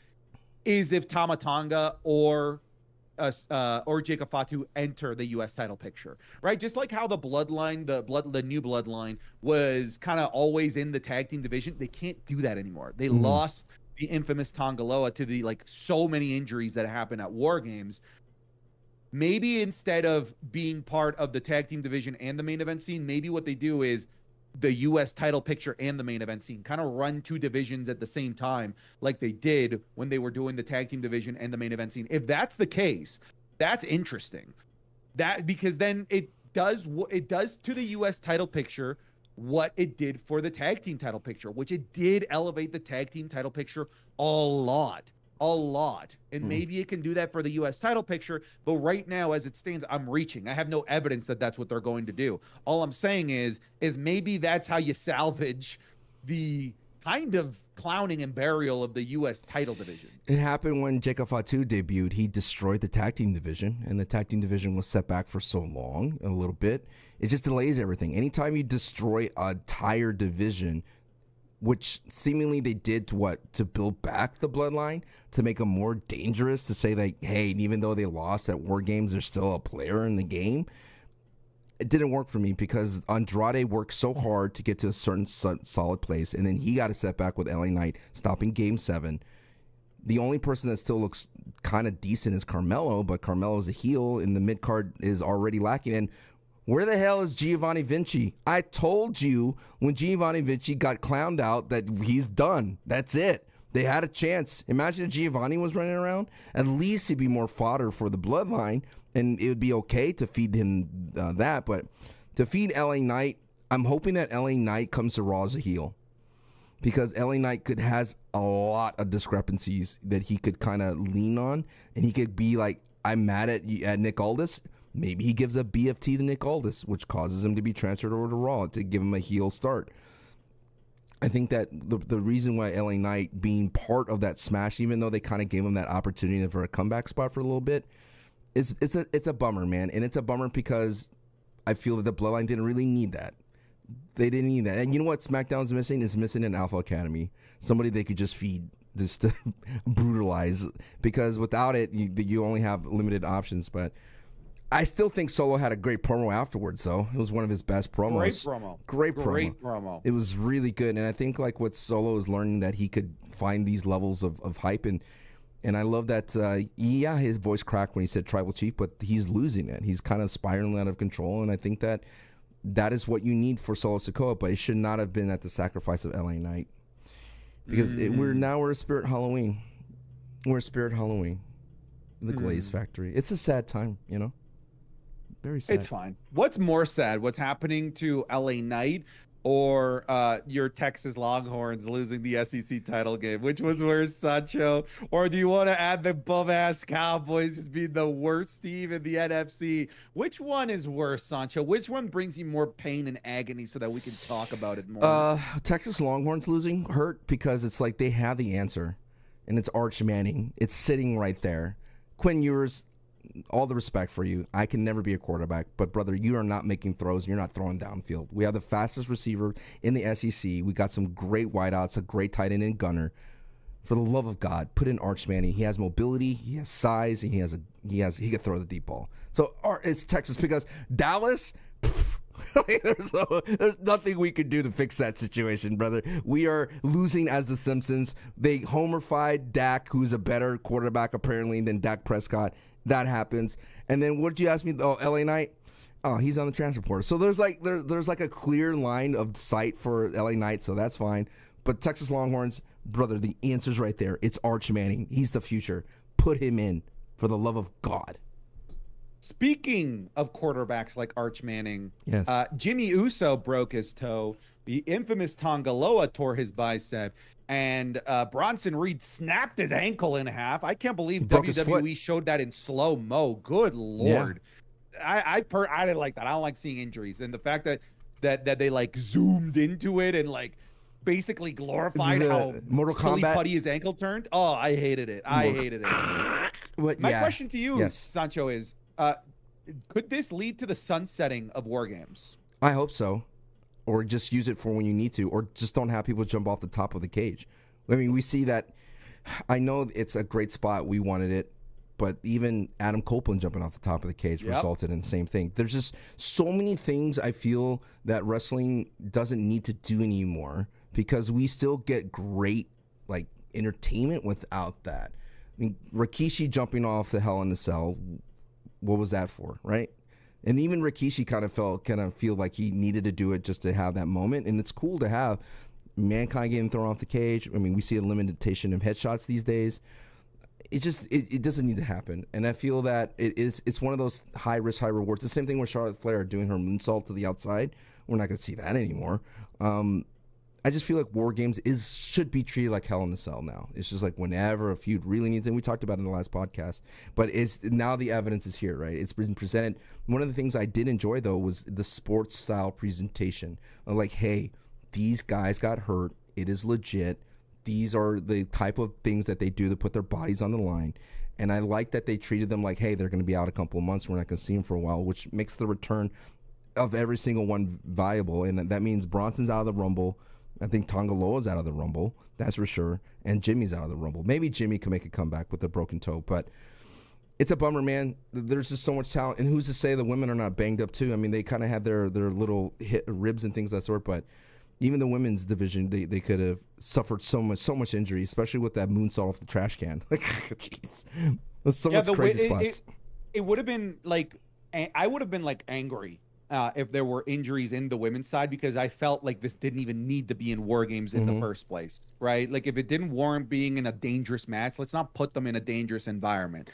is if Tama Tonga or uh, uh, or Jacob Fatu enter the U.S. title picture, right? Just like how the bloodline, the blood, the new bloodline was kind of always in the tag team division. They can't do that anymore. They mm. lost the infamous Tonga Loa to the like so many injuries that happened at War Games. Maybe instead of being part of the tag team division and the main event scene, maybe what they do is the US title picture and the main event scene, kind of run two divisions at the same time, like they did when they were doing the tag team division and the main event scene. If that's the case, that's interesting. That because then it does what it does to the US title picture what it did for the tag team title picture, which it did elevate the tag team title picture a lot a lot. And mm. maybe it can do that for the US title picture. But right now, as it stands, I'm reaching. I have no evidence that that's what they're going to do. All I'm saying is, is maybe that's how you salvage the kind of clowning and burial of the U.S. title division. It happened when Jacob Fatu debuted. He destroyed the tag team division, and the tag team division was set back for so long, a little bit. It just delays everything. Anytime you destroy a entire division, which seemingly they did to what to build back the bloodline to make them more dangerous to say like hey even though they lost at war games they're still a player in the game. It didn't work for me because Andrade worked so hard to get to a certain solid place and then he got a setback with LA Knight stopping game 7 the only person that still looks kind of decent is Carmelo but Carmelo's a heel and the mid card is already lacking and where the hell is Giovanni Vinci? I told you when Giovanni Vinci got clowned out that he's done. That's it. They had a chance. Imagine if Giovanni was running around. At least he'd be more fodder for the bloodline, and it would be okay to feed him uh, that. But to feed LA Knight, I'm hoping that LA Knight comes to Raw as a heel because LA Knight could has a lot of discrepancies that he could kind of lean on, and he could be like, "I'm mad at at Nick Aldis." Maybe he gives a BFT to Nick Aldis, which causes him to be transferred over to Raw to give him a heel start. I think that the the reason why LA Knight being part of that smash, even though they kind of gave him that opportunity for a comeback spot for a little bit, is it's a it's a bummer, man, and it's a bummer because I feel that the Bloodline didn't really need that. They didn't need that, and you know what? SmackDown's missing is missing an Alpha Academy, somebody they could just feed, just to brutalize. Because without it, you you only have limited options. But I still think Solo had a great promo afterwards, though. It was one of his best promos. Great promo. Great promo. Great promo. It was really good, and I think like what Solo is learning that he could find these levels of, of hype and. And I love that. Uh, yeah, his voice cracked when he said "tribal chief," but he's losing it. He's kind of spiraling out of control, and I think that that is what you need for Solo Sikoa. But it should not have been at the sacrifice of LA Knight, because it, we're now we're a Spirit Halloween. We're a Spirit Halloween, the Glaze Factory. It's a sad time, you know. Very sad. It's fine. What's more sad? What's happening to LA Knight or uh, your Texas Longhorns losing the SEC title game? Which was worse, Sancho? Or do you want to add the bum ass Cowboys just being the worst team in the NFC? Which one is worse, Sancho? Which one brings you more pain and agony so that we can talk about it more? Uh, Texas Longhorns losing hurt because it's like they have the answer, and it's Arch Manning. It's sitting right there. Quinn Ewers, all the respect for you. I can never be a quarterback, but brother, you are not making throws. You're not throwing downfield. We have the fastest receiver in the SEC. We got some great wideouts, a great tight end and Gunnar. For the love of God, put in Arch Manning. He has mobility, he has size, and he has a he has he can throw the deep ball. So it's Texas because Dallas. there's, no, there's nothing we could do to fix that situation, brother. We are losing as the Simpsons. They homerfied Dak, who's a better quarterback apparently than Dak Prescott. That happens. And then what did you ask me? Oh, LA Knight. Oh, he's on the transfer portal. So there's like there's there's like a clear line of sight for LA Knight, so that's fine. But Texas Longhorns, brother, the answer's right there. It's Arch Manning. He's the future. Put him in for the love of God. Speaking of quarterbacks like Arch Manning, Yes. uh, Jimmy Uso broke his toe. The infamous Tonga Loa tore his bicep. And uh, Bronson Reed snapped his ankle in half. I can't believe broke his foot. WWE showed that in slow mo. Good lord, I I, per, I didn't like that. I don't like seeing injuries, and the fact that that that they like zoomed into it and like basically glorified The how Mortal silly Kombat- putty his ankle turned. Oh, I hated it. I Mortal- hated it. What, My yeah. question to you, Yes. Sancho, is uh, could this lead to the sunsetting of war games? I hope so. Or just use it for when you need to, or just don't have people jump off the top of the cage. I mean, we see that. I know it's a great spot. We wanted it, but even Adam Copeland jumping off the top of the cage Yep. resulted in the same thing. There's just so many things I feel that wrestling doesn't need to do anymore because we still get great like entertainment without that. I mean, Rikishi jumping off the Hell in the Cell, what was that for, right? And even Rikishi kind of felt kind of feel like he needed to do it just to have that moment, and it's cool to have mankind getting thrown off the cage. I mean, we see a limitation of headshots these days. It just it, it doesn't need to happen, and I feel that it is it's one of those high risk high rewards. The same thing with Charlotte Flair doing her moonsault to the outside. We're not going to see that anymore. Um, I just feel like War Games is should be treated like Hell in the Cell now. It's just like whenever a feud really needs, and we talked about in the last podcast. But it's now the evidence is here, right? It's been presented. One of the things I did enjoy though was the sports style presentation. Of like, hey, these guys got hurt. It is legit. These are the type of things that they do to put their bodies on the line. And I like that they treated them like, hey, they're going to be out a couple of months. We're not going to see them for a while, which makes the return of every single one viable, and that means Bronson's out of the Rumble. I think Tonga Loa's out of the Rumble, that's for sure, and Jimmy's out of the Rumble. Maybe Jimmy can make a comeback with a broken toe, but it's a bummer, man. There's just so much talent, and who's to say the women are not banged up too? I mean, they kind of had their their little hit ribs and things of that sort, but even the women's division, they, they could have suffered so much so much injury, especially with that moonsault off the trash can. Like, jeez, so much the crazy way, spots. it, it, it would have been like I would have been like angry uh, if there were injuries in the women's side because I felt like this didn't even need to be in war games in Mhm. the first place, right? Like if it didn't warrant being in a dangerous match, let's not put them in a dangerous environment.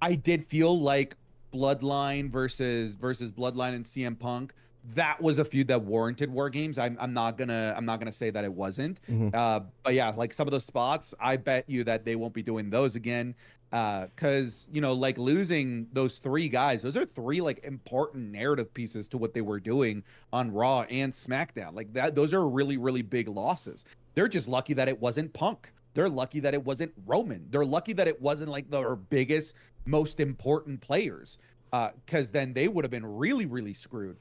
I did feel like Bloodline versus versus Bloodline and CM Punk. that was a feud that warranted war games. I'm, I'm not gonna I'm not gonna say that it wasn't. Mhm. Uh, but yeah, like some of those spots, I bet you that they won't be doing those again. Uh, cause you know, like losing those three guys, those are three like important narrative pieces to what they were doing on Raw and SmackDown. Like that, those are really, really big losses. They're just lucky that it wasn't Punk. They're lucky that it wasn't Roman. They're lucky that it wasn't like their biggest, most important players. Uh, cause then they would have been really, really screwed.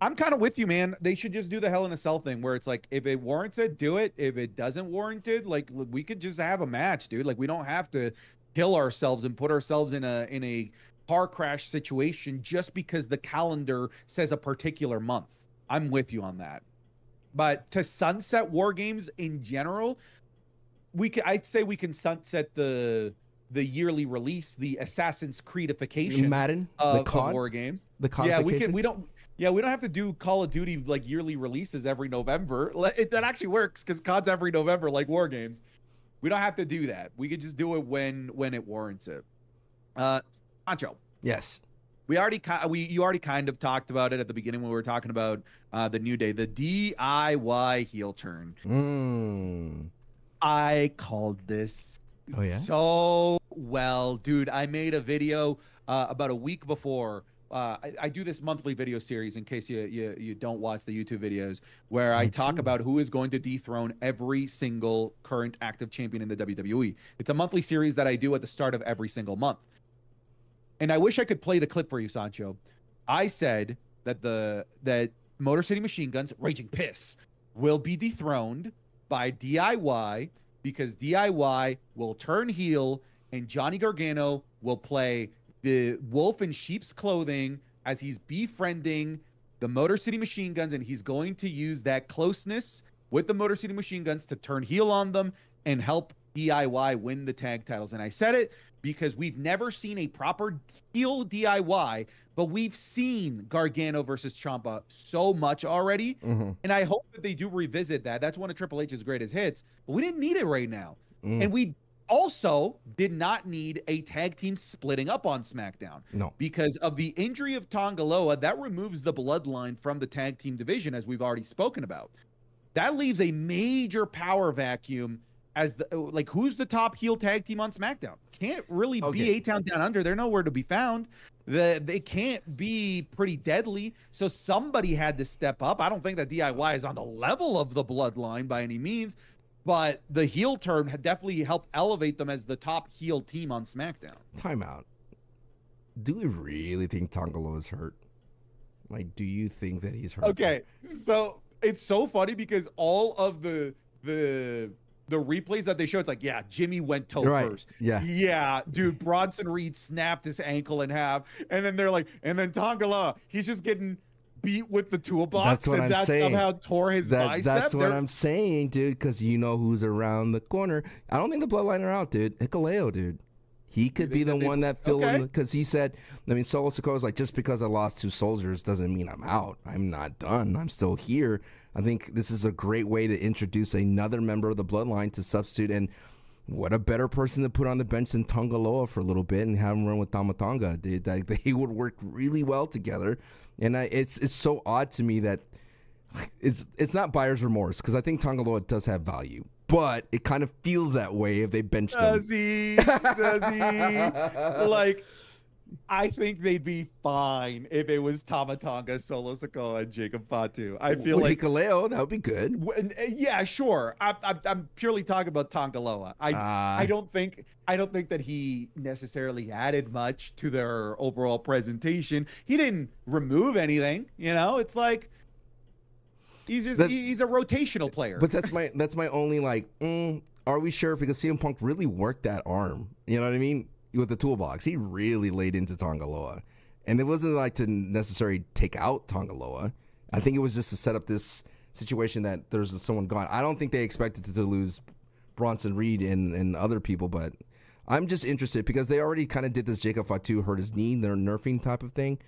I'm kind of with you, man. They should just do the Hell in a Cell thing where it's like, if it warrants it, do it. If it doesn't warrant it, like we could just have a match, dude. Like we don't have to kill ourselves and put ourselves in a in a car crash situation just because the calendar says a particular month. I'm with you on that. But to sunset war games in general, we can I'd say we can sunset the the yearly release, the Assassin's Creedification Madden, the of, of COD, war games. the COD. Yeah, we can. We don't. Yeah, we don't have to do Call of Duty like yearly releases every November. It, that actually works because COD's every November, like War Games. We don't have to do that. We could just do it when when it warrants it. Uh, Ancho, Yes. we already we you already kind of talked about it at the beginning when we were talking about uh, the new day, the DIY heel turn. Mm. I called this Oh, yeah? so well, dude. I made a video uh, about a week before. Uh, I, I do this monthly video series in case you, you you don't watch the YouTube videos, where I talk about who is going to dethrone every single current active champion in the WWE. It's a monthly series that I do at the start of every single month. And I wish I could play the clip for you, Sancho. I said that the that Motor City Machine Guns, Raging Piss, will be dethroned by DIY because DIY will turn heel and Johnny Gargano will play the wolf in sheep's clothing as he's befriending the Motor City Machine Guns and he's going to use that closeness with the Motor City Machine Guns to turn heel on them and help DIY win the tag titles. And I said it because we've never seen a proper heel DIY, but we've seen Gargano versus Ciampa so much already. Mhm. And I hope that they do revisit that. That's one of Triple H's greatest hits, but we didn't need it right now. Mm. And we also did not need a tag team splitting up on SmackDown No. because of the injury of Tonga Loa. That removes the bloodline from the tag team division, as we've already spoken about. That leaves a major power vacuum as the like who's the top heel tag team on SmackDown? Can't really be A Town Down Under. They're nowhere to be found. The they can't be pretty deadly. So somebody had to step up. I don't think that DIY is on the level of the bloodline by any means, but the heel turn had definitely helped elevate them as the top heel team on SmackDown. Timeout. Do we really think Tonga Loa is hurt? Like, do you think that he's hurt? Okay, so it's so funny because all of the the the replays that they show, it's like, yeah, Jimmy went toe Right. first. Yeah. Yeah, dude, Bronson Reed snapped his ankle in half, and then they're like, and then Tonga Loa, he's just getting beat with the toolbox, and I'm that saying. somehow tore his That, bicep. that's what They're- I'm saying, dude. Because you know who's around the corner. I don't think the bloodline are out, dude. Hikuleo, dude. He could be the they- one that filled Okay. in because he said. I mean, Solo Sikoa's like just because I lost two soldiers doesn't mean I'm out. I'm not done. I'm still here. I think this is a great way to introduce another member of the bloodline to substitute. And what a better person to put on the bench than Tonga Loa for a little bit and have him run with Tama Tonga, dude. Like, they would work really well together. And I, it's it's so odd to me that it's it's not buyer's remorse because I think Tonga Loa does have value, but it kind of feels that way if they benched him. Does he? Does he? like, I think they'd be fine if it was Tama Tonga, Solo Sikoa, and Jacob Fatu. I feel With like Hikuleo, that would be good. When- uh, yeah, sure. I, I, I'm purely talking about Tonga Loa. I Ah. I don't think I don't think that he necessarily added much to their overall presentation. He didn't remove anything. You know, it's like he's just he's a rotational player. But that's my that's my only like. Mm, are we sure? Because CM Punk really worked that arm. You know what I mean? With the toolbox, he really laid into Tonga Loa, and it wasn't like to necessarily take out Tonga Loa. I think it was just to set up this situation that there's someone gone. I don't think they expected to, to lose Bronson Reed and, and other people, but I'm just interested because they already kind of did this Jacob Fatu hurt his knee, their nerfing type of thing.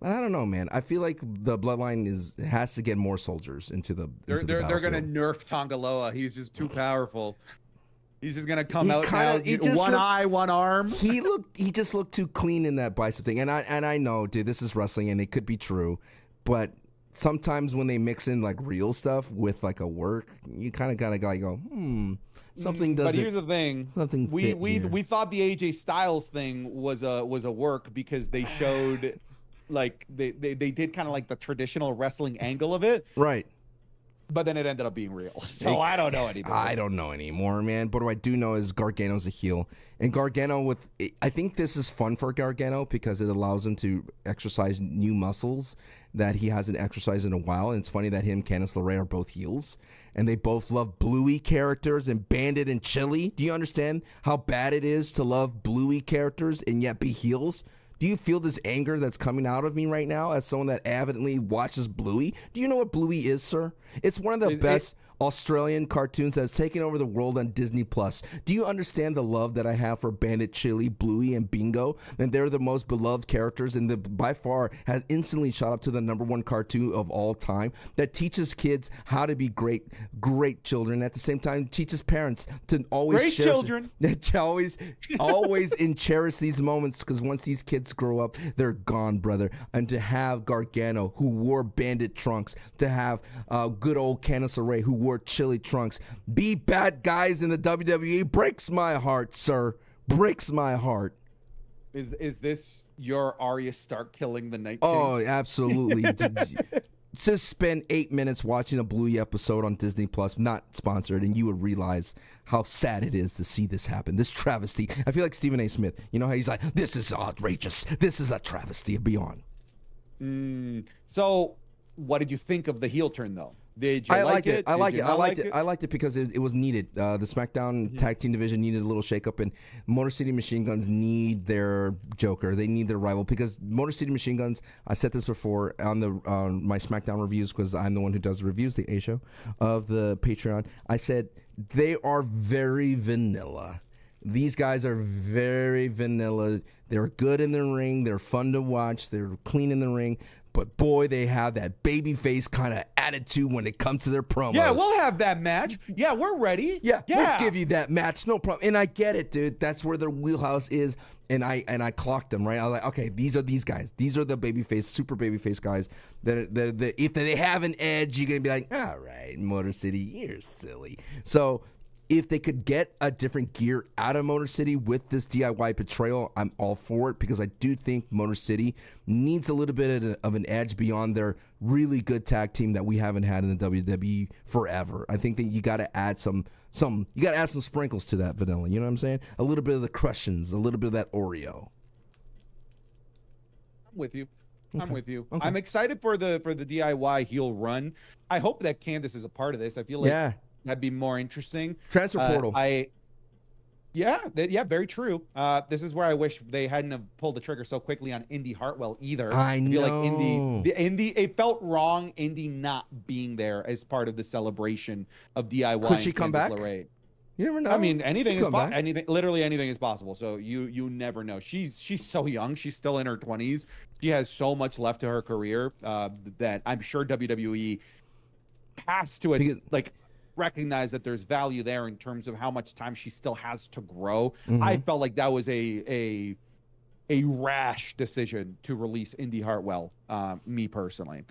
But I don't know, man. I feel like the bloodline is has to get more soldiers into the. they're into the they're, they're gonna nerf Tonga Loa. He's just too powerful. He's just gonna come He out kinda- now. one looked- eye, one arm. he looked he just looked too clean in that bicep thing and i and i know dude this is wrestling and it could be true but sometimes when they mix in like real stuff with like a work, you kind of gotta go, hmm, something doesn't. But here's the thing: something we we here. we thought the AJ Styles thing was a was a work because they showed like they they, they did kind of like the traditional wrestling angle of it, right. But then it ended up being real. So I don't know anymore. I don't know anymore, man. But what I do know is Gargano's a heel, and Gargano with I think this is fun for Gargano because it allows him to exercise new muscles that he hasn't exercised in a while. And it's funny that him, and Candice LeRae, are both heels, and they both love bluey characters and Bandit and Chili. Do you understand how bad it is to love bluey characters and yet be heels? Do you feel this anger that's coming out of me right now as someone that avidly watches Bluey? Do you know what Bluey is, sir? It's one of the Is it- best Australian cartoons that has taken over the world on Disney Plus. Do you understand the love that I have for Bandit Chili, Bluey, and Bingo? And they're the most beloved characters and the by far has instantly shot up to the number one cartoon of all time that teaches kids how to be great, great children. At the same time, teaches parents to always Great cherish- children. to always, always and cherish these moments because once these kids grow up, they're gone, brother. And to have Gargano, who wore bandit trunks, to have uh, good old Candice LeRae, who wore chili trunks, be bad guys in the WWE breaks my heart, sir. Breaks my heart. Is is this your Arya Stark killing the Night King? Oh, absolutely. Just spend eight minutes watching a Bluey episode on Disney Plus, not sponsored, and you would realize how sad it is to see this happen. This travesty. I feel like Stephen A. Smith. You know how he's like, "This is outrageous. This is a travesty beyond." Mm, so, what did you think of the heel turn though? Did you I like liked it. I Did liked it. I liked like it. I liked it because it, it was needed. Uh, the SmackDown Mm-hmm. Tag Team Division needed a little shakeup, and Motor City Machine Guns need their Joker. They need their rival because Motor City Machine Guns. I said this before on the on my SmackDown reviews because I'm the one who does the reviews, the A show of the Patreon. I said they are very vanilla. These guys are very vanilla. They're good in the ring. They're fun to watch. They're clean in the ring. But boy, they have that baby face kind of attitude when it comes to their promos. Yeah, we'll have that match. Yeah, we're ready. Yeah, yeah. we'll give you that match, no problem. And I get it, dude. That's where their wheelhouse is. And I and I clocked them right. I was like, okay, these are these guys. These are the baby face, super baby face guys. That that that if they have an edge, you're gonna be like, all right, Motor City, you're silly. So. If they could get a different gear out of Motor City with this DIY betrayal, I'm all for it because I do think Motor City needs a little bit of, an edge beyond their really good tag team that we haven't had in the WWE forever. I think that you got to add some some you got to add some sprinkles to that vanilla. You know what I'm saying? A little bit of the Crushins, a little bit of that Oreo. I'm with you. I'm with you. I'm excited for the for the DIY heel run. I hope that Candice is a part of this. I feel like yeah, that'd be more interesting. transfer Uh, portal. I yeah, th- yeah, very true. Uh, this is where I wish they hadn't have pulled the trigger so quickly on Indy Hartwell either. I feel like know. Indy, the Indy, it felt wrong. Indy not being there as part of the celebration of DIY. Could she come back? You never know. I mean, anything is possible. Anything, literally anything is possible. So you you never know. She's she's so young. She's still in her twenties. She has so much left to her career uh, that I'm sure WWE has to Because- like recognize that there's value there in terms of how much time she still has to grow. Mm-hmm. I felt like that was a a a rash decision to release Indy Hartwell. Uh, me personally.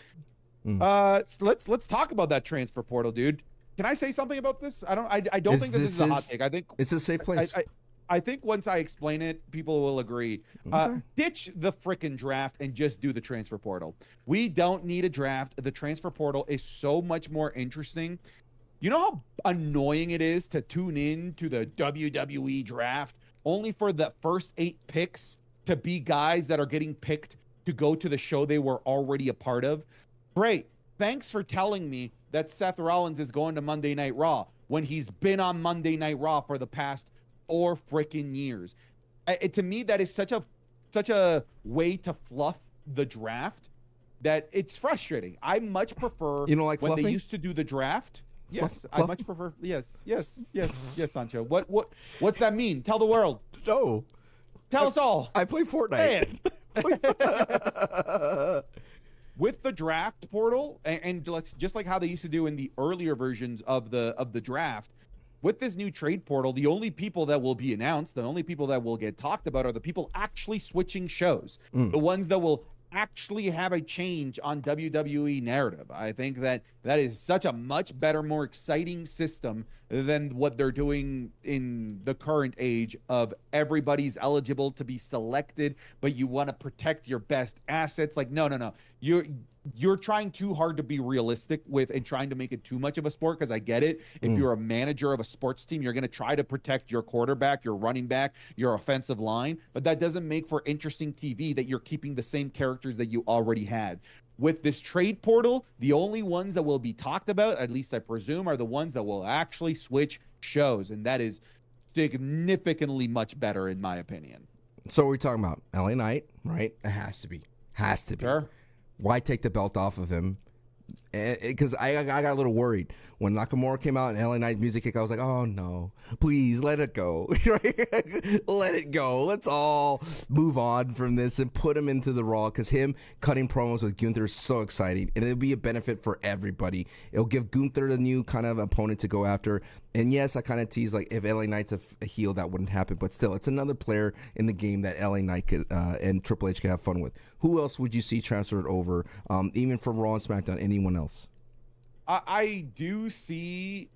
Mm. Uh, so let's let's talk about that transfer portal, dude. Can I say something about this? I don't. I, I don't Is think that this this is a hot take. I think it's a safe place. I, I, I think once I explain it, people will agree. Uh, ditch the frickin' draft and just do the transfer portal. We don't need a draft. The transfer portal is so much more interesting. You know how annoying it is to tune in to the WWE draft only for the first eight picks to be guys that are getting picked to go to the show they were already a part of? Great. Thanks for telling me that Seth Rollins is going to Monday Night Raw when he's been on Monday Night Raw for the past four freaking years. It- to me, that is such a such a way to fluff the draft that it's frustrating. I much prefer You don't like when they used to do the draft. Yes, I fluff? much prefer. Yes, yes, yes, yes, Sancho. What what what's that mean? Tell the world. no, Tell us all. I play Fortnite. with the draft portal and, and let's just like how they used to do in the earlier versions of the of the draft with this new trade portal the only people that will be announced the only people that will get talked about are the people actually switching shows Mm. the ones that will actually have a change on WWE narrative. I think that that is such a much better, more exciting system than what they're doing in the current age of everybody's eligible to be selected, but you want to protect your best assets. Like, no, no, no. You're you're trying too hard to be realistic with and trying to make it too much of a sport because I get it. If mm. you're a manager of a sports team, you're going to try to protect your quarterback, your running back, your offensive line, but that doesn't make for interesting TV that you're keeping the same characters that you already had. With this trade portal, the only ones that will be talked about, at least I presume, are the ones that will actually switch shows, and that is significantly much better in my opinion. So we're talking about LA Knight, right? It has to be. Has to be. Sure why take the belt off of him? Because I, I got a little worried when Nakamura came out and LA Knight's music kick. I was like, oh no, please let it go. let it go. Let's all move on from this and put him into the Raw because him cutting promos with Gunther is so exciting and it'll be a benefit for everybody. It'll give Gunther a new kind of opponent to go after. And yes, I kind of tease like if LA Knight's a, a, heel, that wouldn't happen. But still, it's another player in the game that LA Knight could uh, and Triple H could have fun with. Who else would you see transferred over, um, even from Raw and SmackDown? Anyone? I, I do see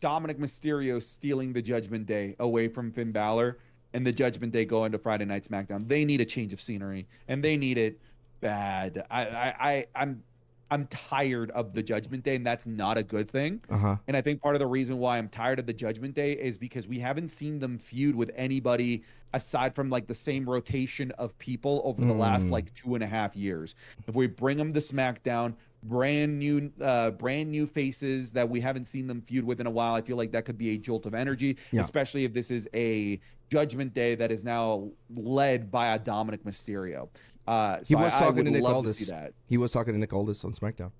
Dominik Mysterio stealing the Judgment Day away from Finn Balor and the Judgment Day going to Friday Night SmackDown. They need a change of scenery, and they need it bad. I, I, I I'm I'm tired of the Judgment Day, and that's not a good thing. Uh-huh. And I think part of the reason why I'm tired of the Judgment Day is because we haven't seen them feud with anybody aside from like the same rotation of people over the mm. last like two and a half years. If we bring them to SmackDown, brand new, uh, brand new faces that we haven't seen them feud with in a while, I feel like that could be a jolt of energy, yeah. especially if this is a Judgment Day that is now led by a Dominik Mysterio. Uh, so he was I, talking I to Nick Aldis. To he was talking to Nick Aldis on SmackDown.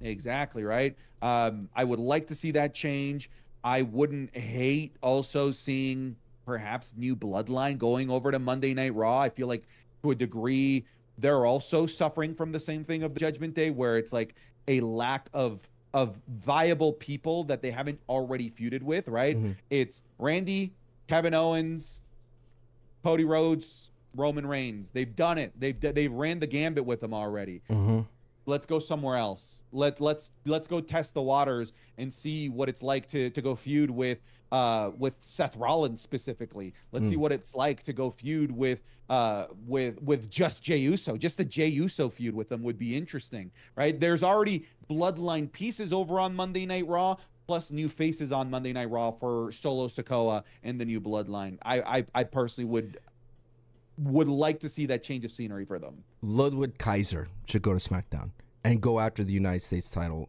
Exactly right. Um, I would like to see that change. I wouldn't hate also seeing perhaps new bloodline going over to Monday Night Raw. I feel like to a degree they're also suffering from the same thing of the Judgment Day, where it's like a lack of of viable people that they haven't already feuded with. Right? Mm-hmm. It's Randy, Kevin Owens, Cody Rhodes, Roman Reigns. They've done it. They've they've ran the gambit with them already. Mm-hmm. Let's go somewhere else. Let let's let's go test the waters and see what it's like to to go feud with uh with Seth Rollins specifically. Let's mm. see what it's like to go feud with uh with with just Jey Uso. Just a Jey Uso feud with them would be interesting, right? There's already bloodline pieces over on Monday Night Raw plus new faces on Monday Night Raw for Solo Sikoa and the new Bloodline. I I, I personally would would like to see that change of scenery for them. Ludwig Kaiser should go to SmackDown and go after the United States title.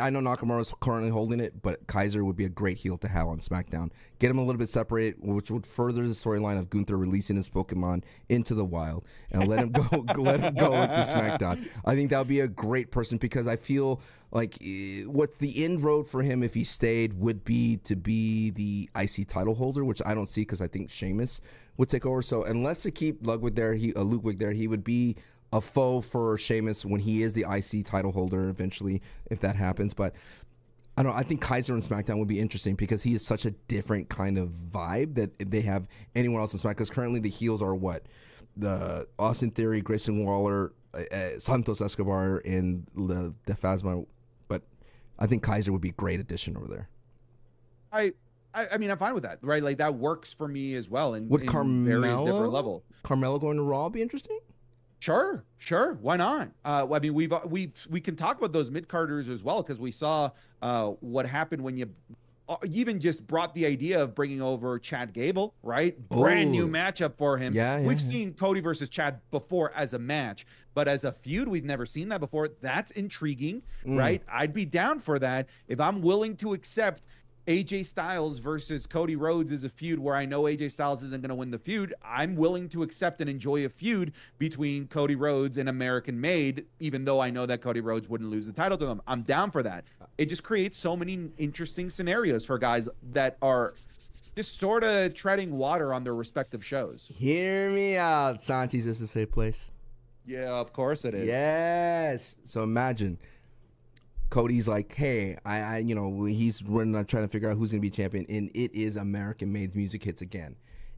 I know Nakamura is currently holding it, but Kaiser would be a great heel to have on SmackDown. Get him a little bit separated, which would further the storyline of Gunther releasing his Pokemon into the wild, and let him go. let him go into SmackDown. I think that would be a great person because I feel like eh, what's the end road for him if he stayed would be to be the IC title holder, which I don't see because I think Sheamus would take over. So unless to keep Ludwig there, he uh, Ludwig there, he would be a foe for Sheamus when he is the IC title holder eventually, if that happens. But I don't know. I think Kaiser and SmackDown would be interesting because he is such a different kind of vibe that they have anyone else in SmackDown. Because currently the heels are what the Austin Theory, Grayson Waller, uh, uh Santos Escobar, and the Phasma. But I think Kaiser would be a great addition over there. I I, I, mean, I'm fine with that, right? Like that works for me as well. And would in Carmelo, various different level. Carmelo going to Raw be interesting? Sure, sure. Why not? Uh, I mean, we've uh, we we can talk about those mid carders as well because we saw uh, what happened when you uh, even just brought the idea of bringing over Chad Gable, right? Brand Ooh. new matchup for him. Yeah, yeah we've yeah. seen Cody versus Chad before as a match, but as a feud, we've never seen that before. That's intriguing, mm. right? I'd be down for that if I'm willing to accept AJ Styles versus Cody Rhodes is a feud where I know AJ Styles isn't going to win the feud. I'm willing to accept and enjoy a feud between Cody Rhodes and American Made, even though I know that Cody Rhodes wouldn't lose the title to them. I'm down for that. It just creates so many interesting scenarios for guys that are just sort of treading water on their respective shows. Hear me out. Santi's is a safe place. Yeah, of course it is. Yes. So imagine Cody's like, hey, I, I you know, he's running on trying to figure out who's gonna be champion, and it is American made music hits again.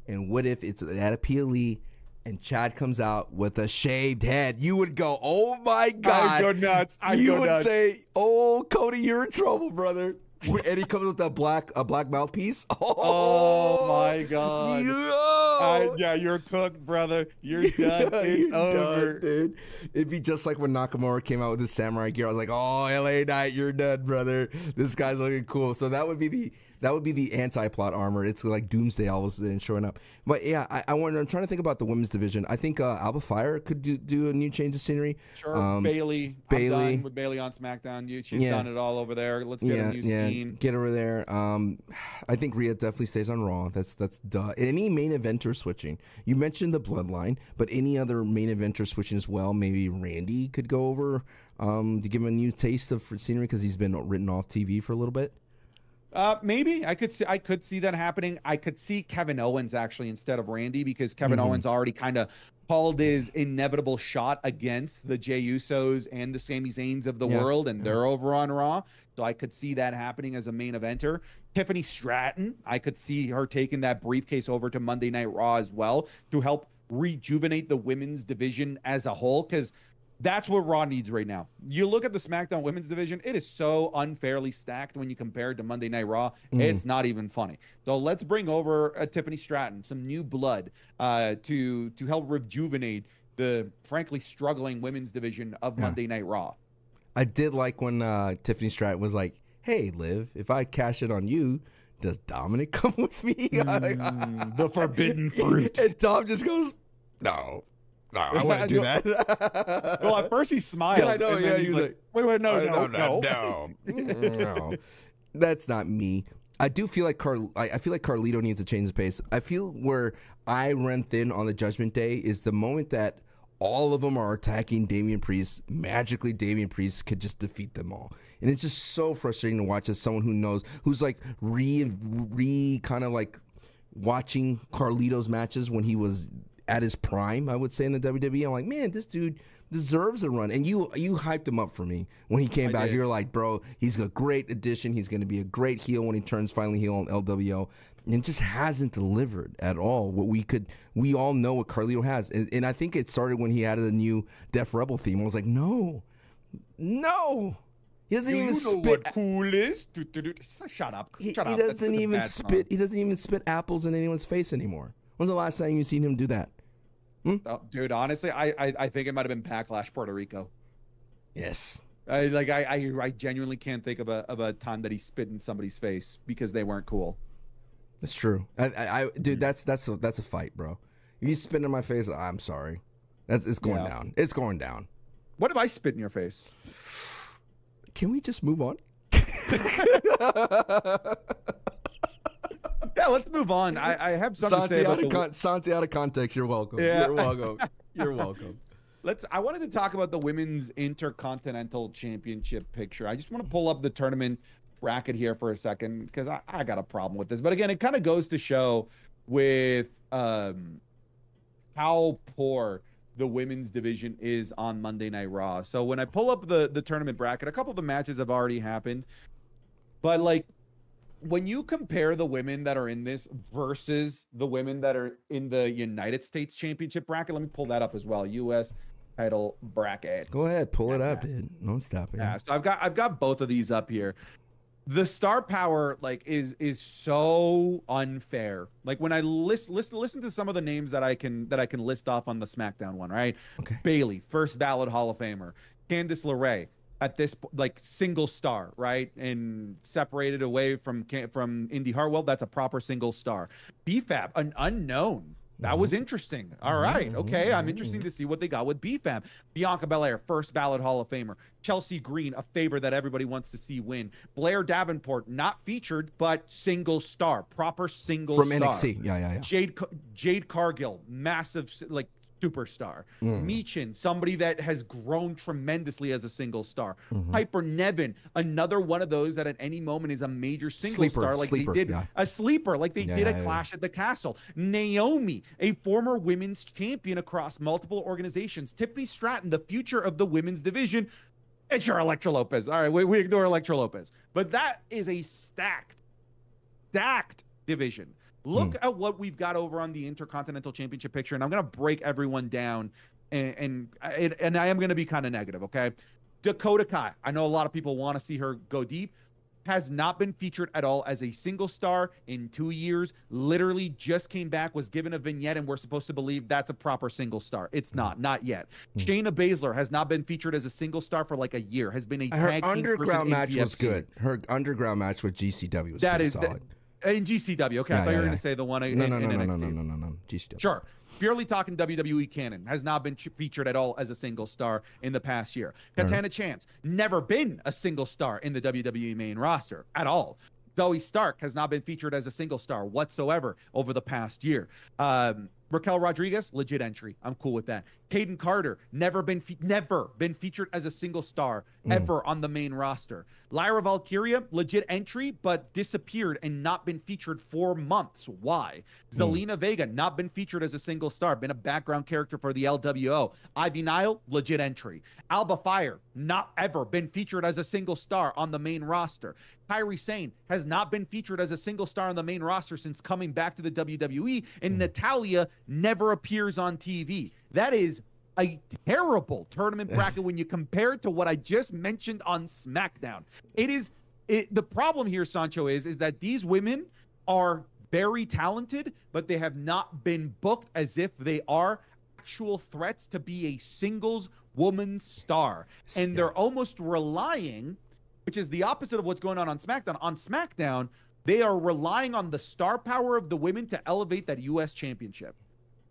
And what if it's at a PLE and Chad comes out with a shaved head, you would go, "Oh my god!" I go nuts. I you go would nuts. say, "Oh, Cody, you're in trouble, brother." And he comes with that black a black mouthpiece. Oh my oh, god. Yo! I- yeah, you're cooked, brother. You're done. It's you're over. done, dude. It'd be just like when Nakamura came out with his samurai gear. I was like, "Oh, LA Knight, you're done, brother. This guy's looking cool." So that would be the that would be the anti-plot armor. It's like Doomsday all of a sudden showing up. But yeah, I, I wonder. I'm trying to think about the women's division. I think uh, Alba Fyre could do, do a new change of scenery. Sure, Um, Bayley. Done with Bayley on SmackDown. You, she's Yeah. done it all over there. Let's get yeah, a new yeah, scheme. get over there. Um, I think Rhea definitely stays on Raw. That's that's duh. Any main eventer switching. You mentioned the Bloodline, but any other main eventer switching as well. Maybe Randy could go over um, to give him a new taste of scenery because he's been written off TV for a little bit. Uh, maybe I could see I could see that happening. I could see Kevin Owens actually instead of Randy because Kevin Mhm. Owens already kind of called his inevitable shot against the Jey Usos and the Sami Zayns of the Yeah. world, and they're over on Raw. So I could see that happening as a main eventer. Tiffany Stratton, I could see her taking that briefcase over to Monday Night Raw as well to help rejuvenate the women's division as a whole because that's what Raw needs right now. You look at the SmackDown women's division, it is so unfairly stacked when you compare it to Monday Night Raw. Mhm. It's not even funny. So let's bring over uh, Tiffany Stratton, some new blood uh, to to help rejuvenate the frankly struggling women's division of Yeah. Monday Night Raw. I did like when uh, Tiffany Stratton was like, "Hey, Liv, if I cash it on you." Does Dominik come with me? Mm, the forbidden fruit. And Dom just goes, "No, no, I wouldn't do that." Well, at first he smiled. Yeah, I know, and then yeah, he's he's like, like, wait, wait, no, Uh, no, no, no, no. That's not me. I do feel like Car. I, I feel like Carlito needs to change the pace. I feel where I ran thin on the Judgment Day is the moment that all of them are attacking Damian Priest. Magically, Damian Priest could just defeat them all, and it's just so frustrating to watch as someone who knows, who's like re re kind of like watching Carlito's matches when he was at his prime, I would say in the WWE. I'm like, man, this dude deserves a run. And you you hyped him up for me when he came I back. You're like, bro, he's a great addition. He's going to be a great heel when he turns finally heel on LWO. And just hasn't delivered at all. What we could, we all know what Carlito has, and, and I think it started when he added a new Def Rebel theme. I was like, no, no, he doesn't Do even you know spit. what cool is? Do, do, do. Shut up. He, Shut he up. That's doesn't a even spit. He doesn't even spit apples in anyone's face anymore. When's the last time you seen him do that? Oh, dude, honestly, I, I I think it might have been Backlash Puerto Rico. Yes. I like I, I I genuinely can't think of a of a time that he spit in somebody's face because they weren't cool. That's true. I, I, I Mm. dude, that's that's a, that's a fight, bro. If you spit in my face, I'm sorry. That's it's going Yeah. down. It's going down. What if I spit in your face? Can we just move on? Yeah, let's move on. I, I have something to say about out, the of con- Santi out of context. You're welcome. Yeah. You're welcome. You're welcome. Let's. I wanted to talk about the women's intercontinental championship picture. I just want to pull up the tournament bracket here for a second because I, I got a problem with this. But again, it kind of goes to show with um how poor the women's division is on Monday Night Raw. So when I pull up the the tournament bracket, a couple of the matches have already happened, but like when you compare the women that are in this versus the women that are in the United States Championship bracket, let me pull that up as well. U.S. title bracket. Go ahead, pull it up, dude. Don't stop it. Yeah, so I've got I've got both of these up here. The star power like is is so unfair. Like when I list listen listen to some of the names that I can that I can list off on the SmackDown one, right? Okay. Bayley, first ballot Hall of Famer. Candice LeRae at this like single star, right? And separated away from from Indy Hartwell, that's a proper single star. B-Fab, an unknown. That was interesting. All right. Okay. I'm interested to see what they got with B-Fab. Bianca Belair, first ballot Hall of Famer. Chelsea Green, a favor that everybody wants to see win. Blair Davenport, not featured, but single star, proper single From star. NXT. Yeah, yeah, yeah. Jade Jade Cargill, massive like superstar. Mm. Michin, somebody that has grown tremendously as a single star. Mhm. Piper Niven, another one of those that at any moment is a major single Sleeper, star, like sleeper, they did yeah. a sleeper, like they Yeah, did yeah, at yeah. Clash at the Castle. Naomi, a former women's champion across multiple organizations. Tiffany Stratton, the future of the women's division. It's your Elektra Lopez. All right, we, we ignore Elektra Lopez, but that is a stacked, stacked division. Look mm. at what we've got over on the Intercontinental Championship picture, and I'm gonna break everyone down, and and and I am gonna be kind of negative, okay? Dakota Kai. I know a lot of people want to see her go deep has not been featured at all as a single star in two years. Literally just came back, was given a vignette, and we're supposed to believe that's a proper single star. It's hmm. not, not yet. Mm. Shayna Baszler has not been featured as a single star for like a year. Has been a her underground match was good. Her underground match with GCW was that is solid. That, in GCW, okay. Yeah, I thought yeah, you were going to say the one no, in, no, no, in no, NXT. No, no, no, no, no, GCW. Sure purely talking WWE canon, has not been featured at all as a single star in the past year. Katana right. Chance, never been a single star in the WWE main roster at all. Zoey Stark has not been featured as a single star whatsoever over the past year. Um, Raquel Rodriguez, legit entry. I'm cool with that. Kayden Carter, never been never been featured as a single star mm. ever on the main roster. Lyra Valkyria, legit entry, but disappeared and not been featured for months. Why? Mm. Zelina Vega, not been featured as a single star, been a background character for the LWO. Ivy Nile, legit entry. Alba Fyre not ever been featured as a single star on the main roster. Kairi Sane has not been featured as a single star on the main roster since coming back to the WWE. And mm. Natalya never appears on TV. That is a terrible tournament bracket when you compare it to what I just mentioned on SmackDown. It is it, the problem here, Sancho, is is that these women are very talented, but they have not been booked as if they are actual threats to be a singles woman star, and they're almost relying, which is the opposite of what's going on on SmackDown. On SmackDown, they are relying on the star power of the women to elevate that U.S. championship.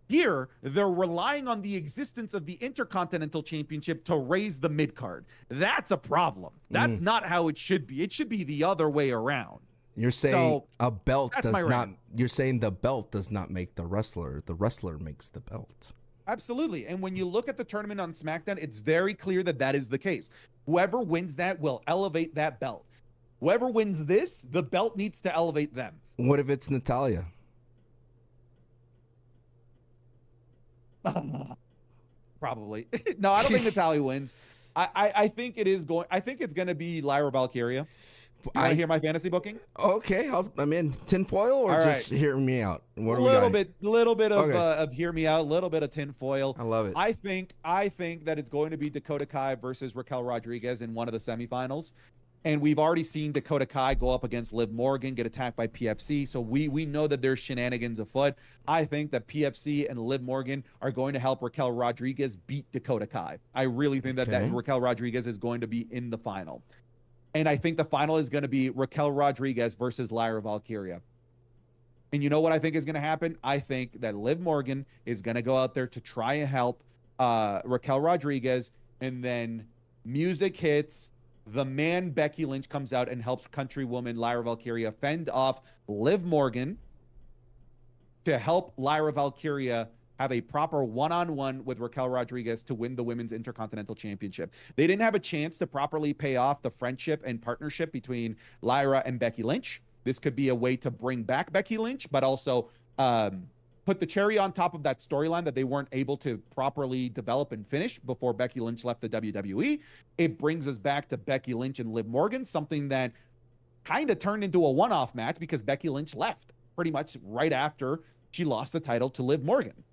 Here, they're relying on the existence of the Intercontinental Championship to raise the mid card. That's a problem. That's mm. not how it should be. It should be the other way around. You're saying so, a belt does not. Rant. You're saying the belt does not make the wrestler. The wrestler makes the belt. Absolutely. And when you look at the tournament on SmackDown, it's very clear that that is the case. Whoever wins that will elevate that belt. Whoever wins this, the belt needs to elevate them. What if it's Natalya? Probably. no, I don't think Natalya wins. I, I, I think it is going. I think it's going to be Lyra Valkyria. You I hear my fantasy booking. Okay, I'll, I'm in tinfoil or All just hear me out. What a little bit, little bit of, okay. uh, of hear me out, a little bit of tinfoil. I love it. I think, I think that it's going to be Dakota Kai versus Raquel Rodriguez in one of the semifinals. And we've already seen Dakota Kai go up against Liv Morgan, get attacked by PFC. So we we know that there's shenanigans afoot. I think that PFC and Liv Morgan are going to help Raquel Rodriguez beat Dakota Kai. I really think that, okay. that Raquel Rodriguez is going to be in the final. And I think the final is going to be Raquel Rodriguez versus Lyra Valkyria. And you know what I think is going to happen? I think that Liv Morgan is going to go out there to try and help uh, Raquel Rodriguez, and then music hits the man Becky Lynch comes out and helps countrywoman Lyra Valkyria fend off Liv Morgan to help Lyra Valkyria have a proper one-on-one with Raquel Rodriguez to win the women's intercontinental championship. They didn't have a chance to properly pay off the friendship and partnership between Lyra and Becky Lynch. This could be a way to bring back Becky Lynch, but also um, put the cherry on top of that storyline that they weren't able to properly develop and finish before Becky Lynch left the WWE. It brings us back to Becky Lynch and Liv Morgan, something that kind of turned into a one off match because Becky Lynch left pretty much right after she lost the title to Liv Morgan.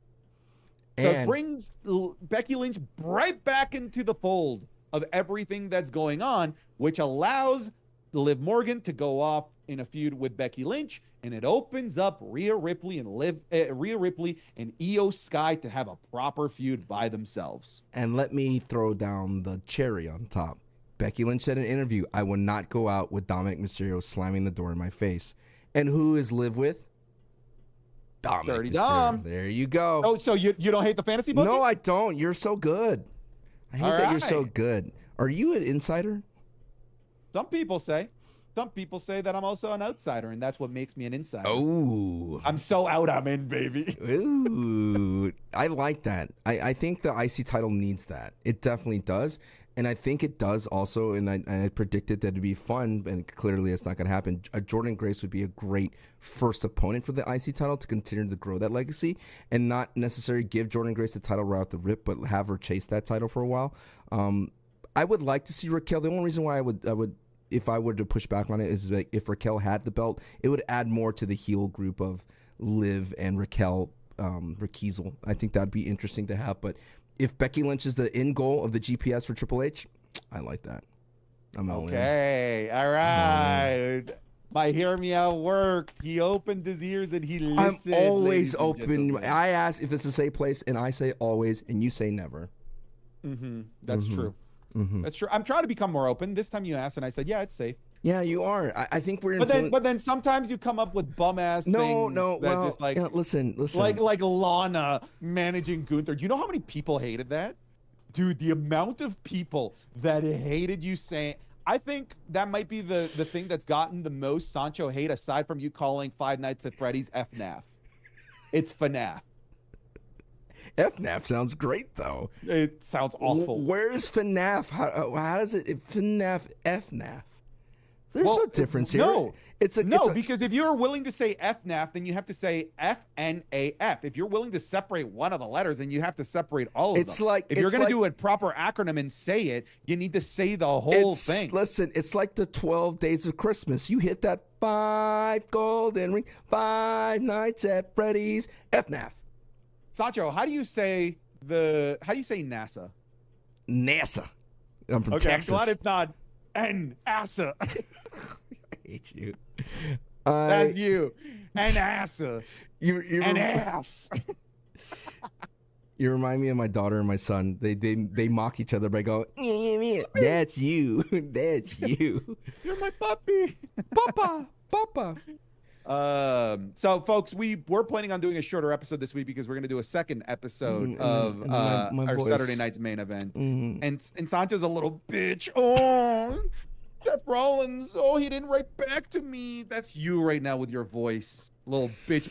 And so it brings Becky Lynch right back into the fold of everything that's going on, which allows Liv Morgan to go off in a feud with Becky Lynch, and it opens up Rhea Ripley and Liv uh, Rhea Ripley and Iyo Sky to have a proper feud by themselves. And let me throw down the cherry on top. Becky Lynch said in an interview, "I will not go out with Dominik Mysterio slamming the door in my face." And who is Liv with? Dominik Dirty. Dom. There you go. Oh, so you you don't hate the fantasy book? No, I don't. You're so good. I hate All that right. you're so good. Are you an insider? Some people say. Some people say that I'm also an outsider, and that's what makes me an insider. Oh, I'm so out, I'm in, baby. Ooh, I like that. I, I think the IC title needs that. It definitely does, and I think it does also. And I, I predicted that it'd be fun, and clearly it's not going to happen. A Jordynne Grace would be a great first opponent for the IC title to continue to grow that legacy, and not necessarily give Jordynne Grace the title right off the rip, but have her chase that title for a while. Um, I would like to see Raquel. The only reason why I would I would if I were to push back on it is like if Raquel had the belt, it would add more to the heel group of Liv and Raquel um, Raquel. I think that'd be interesting to have. But if Becky Lynch is the end goal of the GPS for Triple H, I like that. I'm all in. Okay, all right. My hear me out worked. He opened his ears and he listened. I'm always open. I ask if it's the same place, and I say always, and you say never. Mm-hmm. That's Mhm. true. Hmm That's true. I'm trying to become more open. This time you asked, and I said, "Yeah, it's safe." Yeah, you are. I, I think we're. But then, but then sometimes you come up with bum ass no, things no. that Well, just like, yeah, listen, listen. like, like Lana managing Gunther. Do you know how many people hated that? Dude, the amount of people that hated you saying. I think that might be the the thing that's gotten the most Sancho hate, aside from you calling Five Nights at Freddy's FNAF. It's FNAF. FNAF sounds great though. It sounds awful. Where is FNAF? How, uh, how does it, FNAF FNAF? There's Well, no difference here. no. it's a No, it's a- because if you're willing to say FNAF, then you have to say FNAF. If you're willing to separate one of the letters, then you have to separate all of It's them. like- if you're going like- to do a proper acronym and say it, you need to say the whole it's, thing. Listen, it's like the twelve days of Christmas. You hit that five golden ring, five nights at Freddy's. FNAF, Sancho, how do you say the? How do you say NASA? NASA. I'm from Okay, Texas. I'm glad it's not NASA. I hate you. I, That's you. And NASA. you, you, rem- ass. you remind me of my daughter and my son. They they they mock each other by going, "Yeah, yeah, yeah. "That's you, that's you, You're my puppy. Papa, Papa." Um, so folks, we we're planning on doing a shorter episode this week because we're gonna do a second episode Mm, of then- uh, my- my our voice. Saturday night's main event. Mhm. And and Santa's a little bitch. Oh, Seth Rollins. Oh, he didn't write back to me. That's you right now with your voice, little bitch.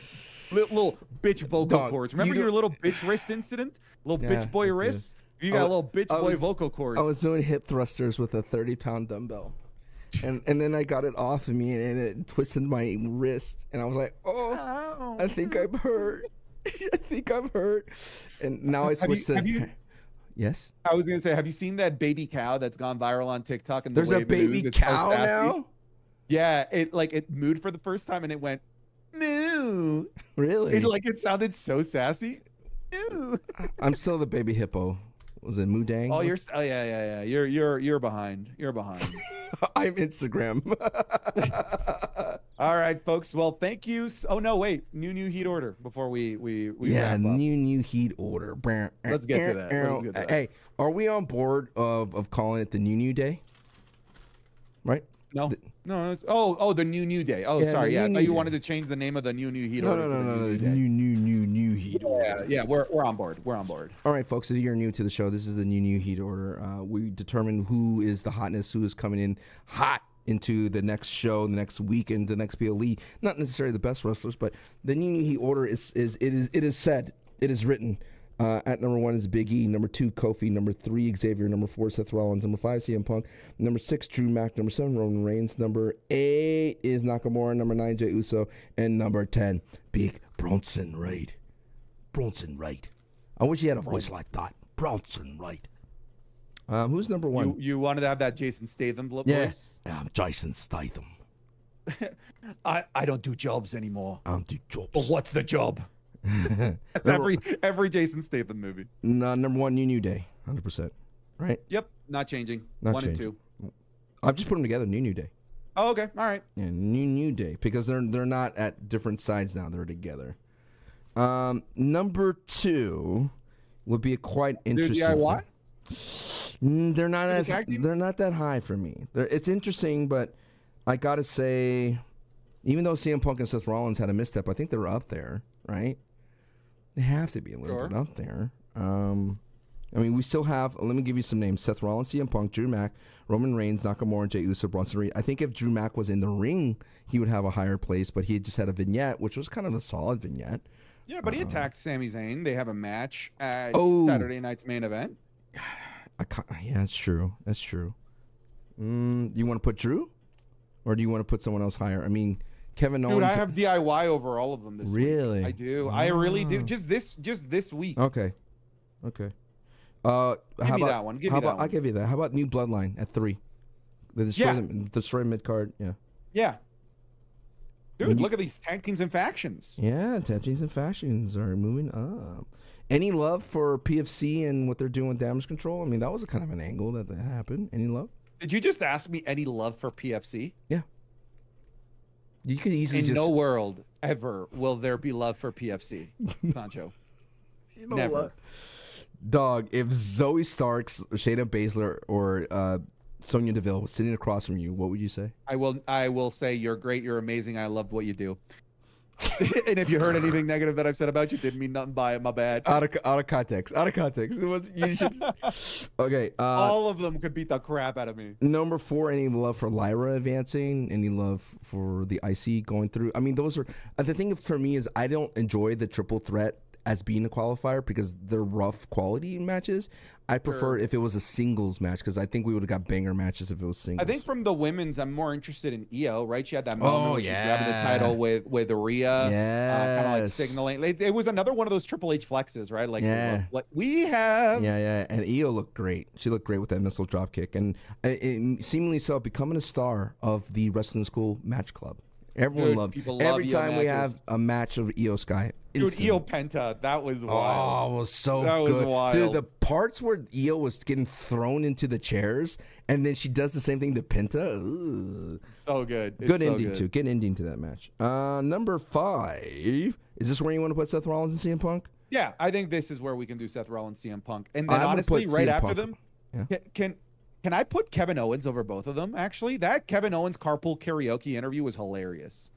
li- Little bitch vocal Dog, cords. you Remember your little bitch wrist incident? Little Yeah, bitch boy wrist. You got a little bitch boy was- vocal cords. I was doing hip thrusters with a 30 pound dumbbell. And and then I got it off of me and it twisted my wrist. And I was like, oh, I think oh. I'm hurt. I think I'm hurt. And now I Have you- switched to. have you- yes? I was gonna say, have you seen that baby cow that's gone viral on TikTok? And the There's a baby moves? It's so cow now? Yeah, it like it mooed for the first time and it went moo. Really? It like it sounded so sassy. Moo. I'm still the baby hippo. Was it Moo Deng? Oh, you're oh yeah yeah yeah. You're you're you're behind. You're behind. I'm Instagram. All right, folks. Well, thank you. Oh no, wait. New new heat order before we we we yeah, new new heat order. Let's get to that. Let's get to that. Hey, are we on board of, of calling it the new new day? Right? No, no, no. It's, oh, oh, the new new day. Oh, Yeah, sorry. the Yeah, I new thought you day. wanted to change the name of the new new heat No, order. no, no, the no, new, no. new day. New, new, new, new heat order. Yeah, yeah, we're we're on board. We're on board. All right, folks. If you're new to the show, this is the new new heat order. Uh, we determine who is the hotness, who is coming in hot into the next show, the next weekend, the next PLE. Not necessarily the best wrestlers, but the new new heat order is is it is it is said, it is written. Uh, at number one is Big E. Number two, Kofi. Number three, Xavier. Number four, Seth Rollins. Number five, CM Punk. Number six, Drew Mack. Number seven, Roman Reigns. Number eight is Nakamura. Number nine, Jey Uso. And number ten, Big Bronson Reed. Bronson Reed. I wish he had a voice like that. Bronson Reed. Um, who's number one? You you wanted to have that Jason Statham vo- yeah, voice? I'm Jason Statham. I I don't do jobs anymore. I'm the jobs. But what's the job? That's every every Jason Statham movie. No, number one, New New Day, hundred percent. Right? Yep, not changing. Not One changing. and two. I've just put them together. New New Day. Oh, okay, all right. Yeah, New New Day because they're they're not at different sides now. They're together. Um, number two would be a quite interesting. yeah, what? Mm, they're not as they're not that high for me. They're, it's interesting, but I gotta say, even though CM Punk and Seth Rollins had a misstep, I think they're up there, right? They have to be a little Sure. bit up there. Um, I mean, we still have. Let me give you some names: Seth Rollins, CM Punk, Drew Mack, Roman Reigns, Nakamura, and Jey Uso, Bronson Reed. I think if Drew Mack was in the ring, he would have a higher place, but he had just had a vignette, which was kind of a solid vignette. Yeah, but he attacked Sami Zayn. They have a match at Oh. Saturday night's main event. Yeah, that's true. That's true. Mm, you want to put Drew, or do you want to put someone else higher? I mean, Kevin Owens. Dude, I have DIY over all of them this week. Really? I do. I really do. Ah. Just this just this week. Okay. Okay. Uh, Give how me about, that one. Give how me that about, I'll give you that. How about New Bloodline at three? The destroy, Yeah. them, destroy mid card. Yeah. Yeah. Dude, look at these tag teams and factions. Yeah, tag teams and factions are moving up. Any love for PFC and what they're doing with damage control? I mean, that was a kind of an angle that, that happened. Any love? Did you just ask me any love for PFC? Yeah. You could easily just In just no world ever will there be love for PFC, Sancho. You know never. what? Dog, if Zoey Starks, Shayna Baszler, or uh, Sonya Deville was sitting across from you, what would you say? I will I will say you're great, you're amazing, I loved what you do. and if you heard anything negative that I've said about you, didn't mean nothing by it, my bad. Out of out of context. Out of context. It was you should. okay. Uh, All of them could beat the crap out of me. Number four, any love for Lyra advancing? Any love for the IC going through? I mean, those are uh, the thing for me is I don't enjoy the triple threat as being a qualifier because they're rough quality matches. I prefer if it was a singles match because I think we would have got banger matches if it was singles. I think from the women's, I'm more interested in Iyo, right? She had that moment Oh, where she's grabbing the title with with Rhea, uh, kind of like signaling. Like, it was another one of those Triple H flexes, right? Like, Yeah. what we have. Yeah, yeah, and Iyo looked great. She looked great with that missile drop kick, and uh, it, seemingly so, becoming a star of the Wrestling School Match Club. Everyone Dude, loved. people love Every time we have a match of Iyo Sky, Dude. Iyo Penta, that was wild. Oh, it was so That was good. Dude, the parts where Iyo was getting thrown into the chairs and then she does the same thing to Penta. ugh. So good. It's Good so ending good. too. Good ending to that match. Uh number five. Is this where you want to put Seth Rollins and CM Punk? Yeah, I think this is where we can do Seth Rollins, and CM Punk, and then honestly, right CM after Punk. them, Yeah. can, can can I put Kevin Owens over both of them? Actually, that Kevin Owens carpool karaoke interview was hilarious.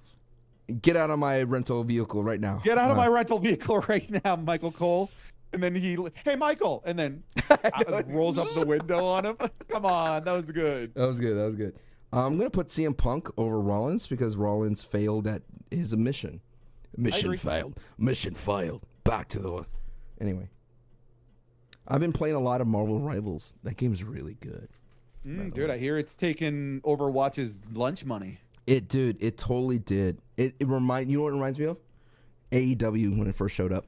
Get out of my rental vehicle right now. Get out of Uh, my rental vehicle right now, Michael Cole. And then he, hey Michael, and then uh, rolls up the window on him. Come on, that was good. That was good. That was good. I'm gonna put CM Punk over Rollins because Rollins failed at his mission. Mission failed. Mission failed. Back to the. Anyway, I've been playing a lot of Marvel Rivals. That game's really good. Mm, dude, I hear it's taking Overwatch's lunch money. It, dude, it totally did. It, it remind you know what it reminds me of? AEW when it first showed up.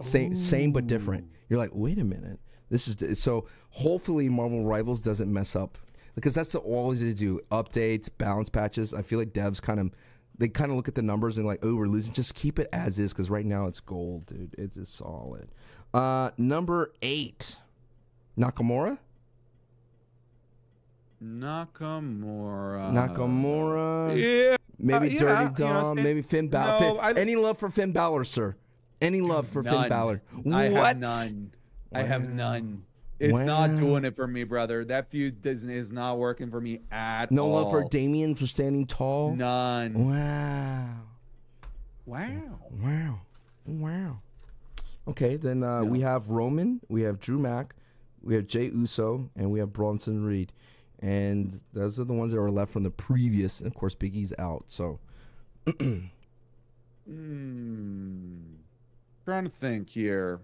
Same, same but different. You're like, wait a minute, this is di- so. Hopefully, Marvel Rivals doesn't mess up because that's the all they do: updates, balance patches. I feel like devs kind of they kind of look at the numbers and like, oh, we're losing. Just keep it as is because right now it's gold, dude. It's just solid. Uh, number eight, Nakamura. Nakamura. Nakamura. Yeah. Maybe Uh, Dirty yeah, you know, Dom. Maybe Finn Balor. No, Finn- any love for Finn Balor, sir? Any love for Finn None. Balor? I what? have none. I have none. It's not doing it for me, brother. That feud doesn't is not working for me at No all. No love for Damian for standing tall. None. Wow. Wow. Wow. Wow. Okay, then uh, we have Roman, we have Drew Mack, we have Jey Uso, and we have Bronson Reed. And those are the ones that were left from the previous. And of course, Big E's out. So Hmm. Trying to think here.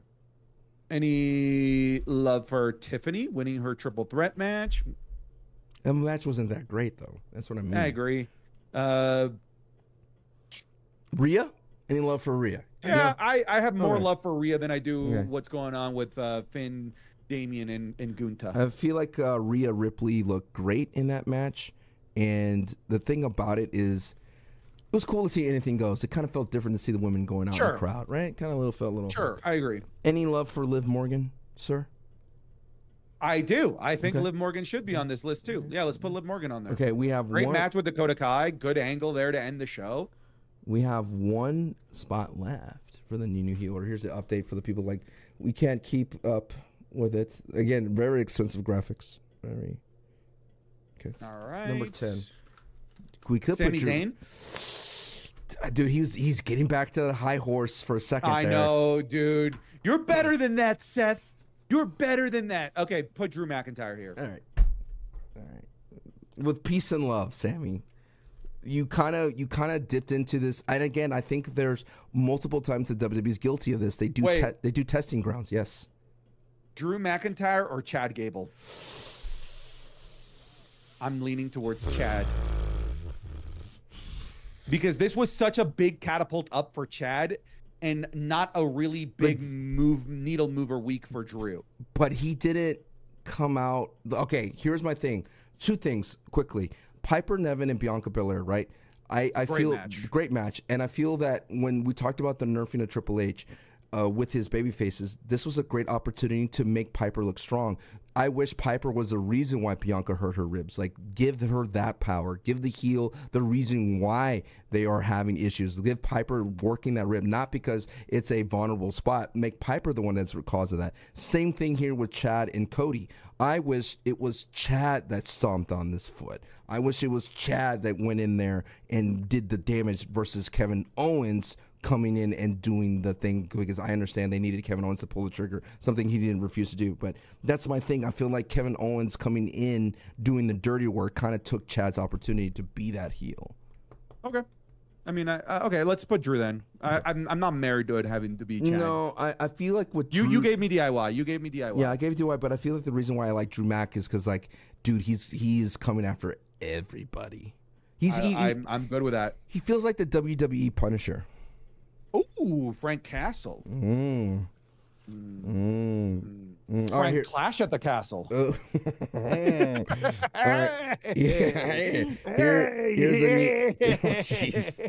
Any love for Tiffany winning her triple threat match? that match wasn't that great, though. That's what I mean. I agree. Uh, Rhea? Any love for Rhea? Yeah, I, I have more love for Rhea than I do Okay. what's going on with uh, Finn, Damian, and, and Gunther. I feel like uh, Rhea Ripley looked great in that match, and the thing about it is, it was cool to see anything goes. It kind of felt different to see the women going out in the crowd, right? Kind of little felt a little. sure, I agree. Any love for Liv Morgan, sir? I do. I think Okay. Liv Morgan should be on this list too. Yeah, let's put Liv Morgan on there. Okay, we have Great one. match with Dakota Kai. Good angle there to end the show. We have one spot left for the new new healer. Here's the update for the people like we can't keep up with it. Again, very expensive graphics. Very. Okay. All right. Number 10. We could Sami put Drew- Zayn. Uh, Dude, he's he's getting back to the high horse for a second. I there. know, dude. You're better than that, Seth. You're better than that. Okay, put Drew McIntyre here. All right. All right. With peace and love, Sami. You kind of you kind of dipped into this, and again, I think there's multiple times that WWE's guilty of this. They do te- they do testing grounds. Yes. Drew McIntyre or Chad Gable? I'm leaning towards Chad. Because this was such a big catapult up for Chad and not a really big move needle mover week for Drew. but he didn't come out. Okay, here's my thing. Two things quickly. Piper Niven and Bianca Belair, right? I, I Great feel match. great match, and I feel that when we talked about the nerfing of Triple H uh, with his baby faces, this was a great opportunity to make Piper look strong. I wish Piper was the reason why Bianca hurt her ribs. Like, give her that power. Give the heel the reason why they are having issues. Give Piper working that rib, not because it's a vulnerable spot. Make Piper the one that's the cause of that. Same thing here with Chad and Cody. I wish it was Chad that stomped on this foot. I wish it was Chad that went in there and did the damage versus Kevin Owens coming in and doing the thing because I understand they needed Kevin Owens to pull the trigger, something he didn't refuse to do. But that's my thing. I feel like Kevin Owens coming in doing the dirty work kind of took Chad's opportunity to be that heel. Okay. I mean, I, uh, okay. Let's put Drew then. I, I'm I'm not married to it having to be Chad. No, I, I feel like with You Drew, you gave me DIY. You gave me DIY. yeah I gave to but I feel like the reason why I like Drew Mack is because like dude he's he's coming after everybody. He's I, he, I'm I'm good with that. he feels like the WWE Punisher. Ooh, Frank Castle. Mm. Mm. Mm. Frank here- Clash at the Castle. Uh, right. Yeah. Here, here's the new.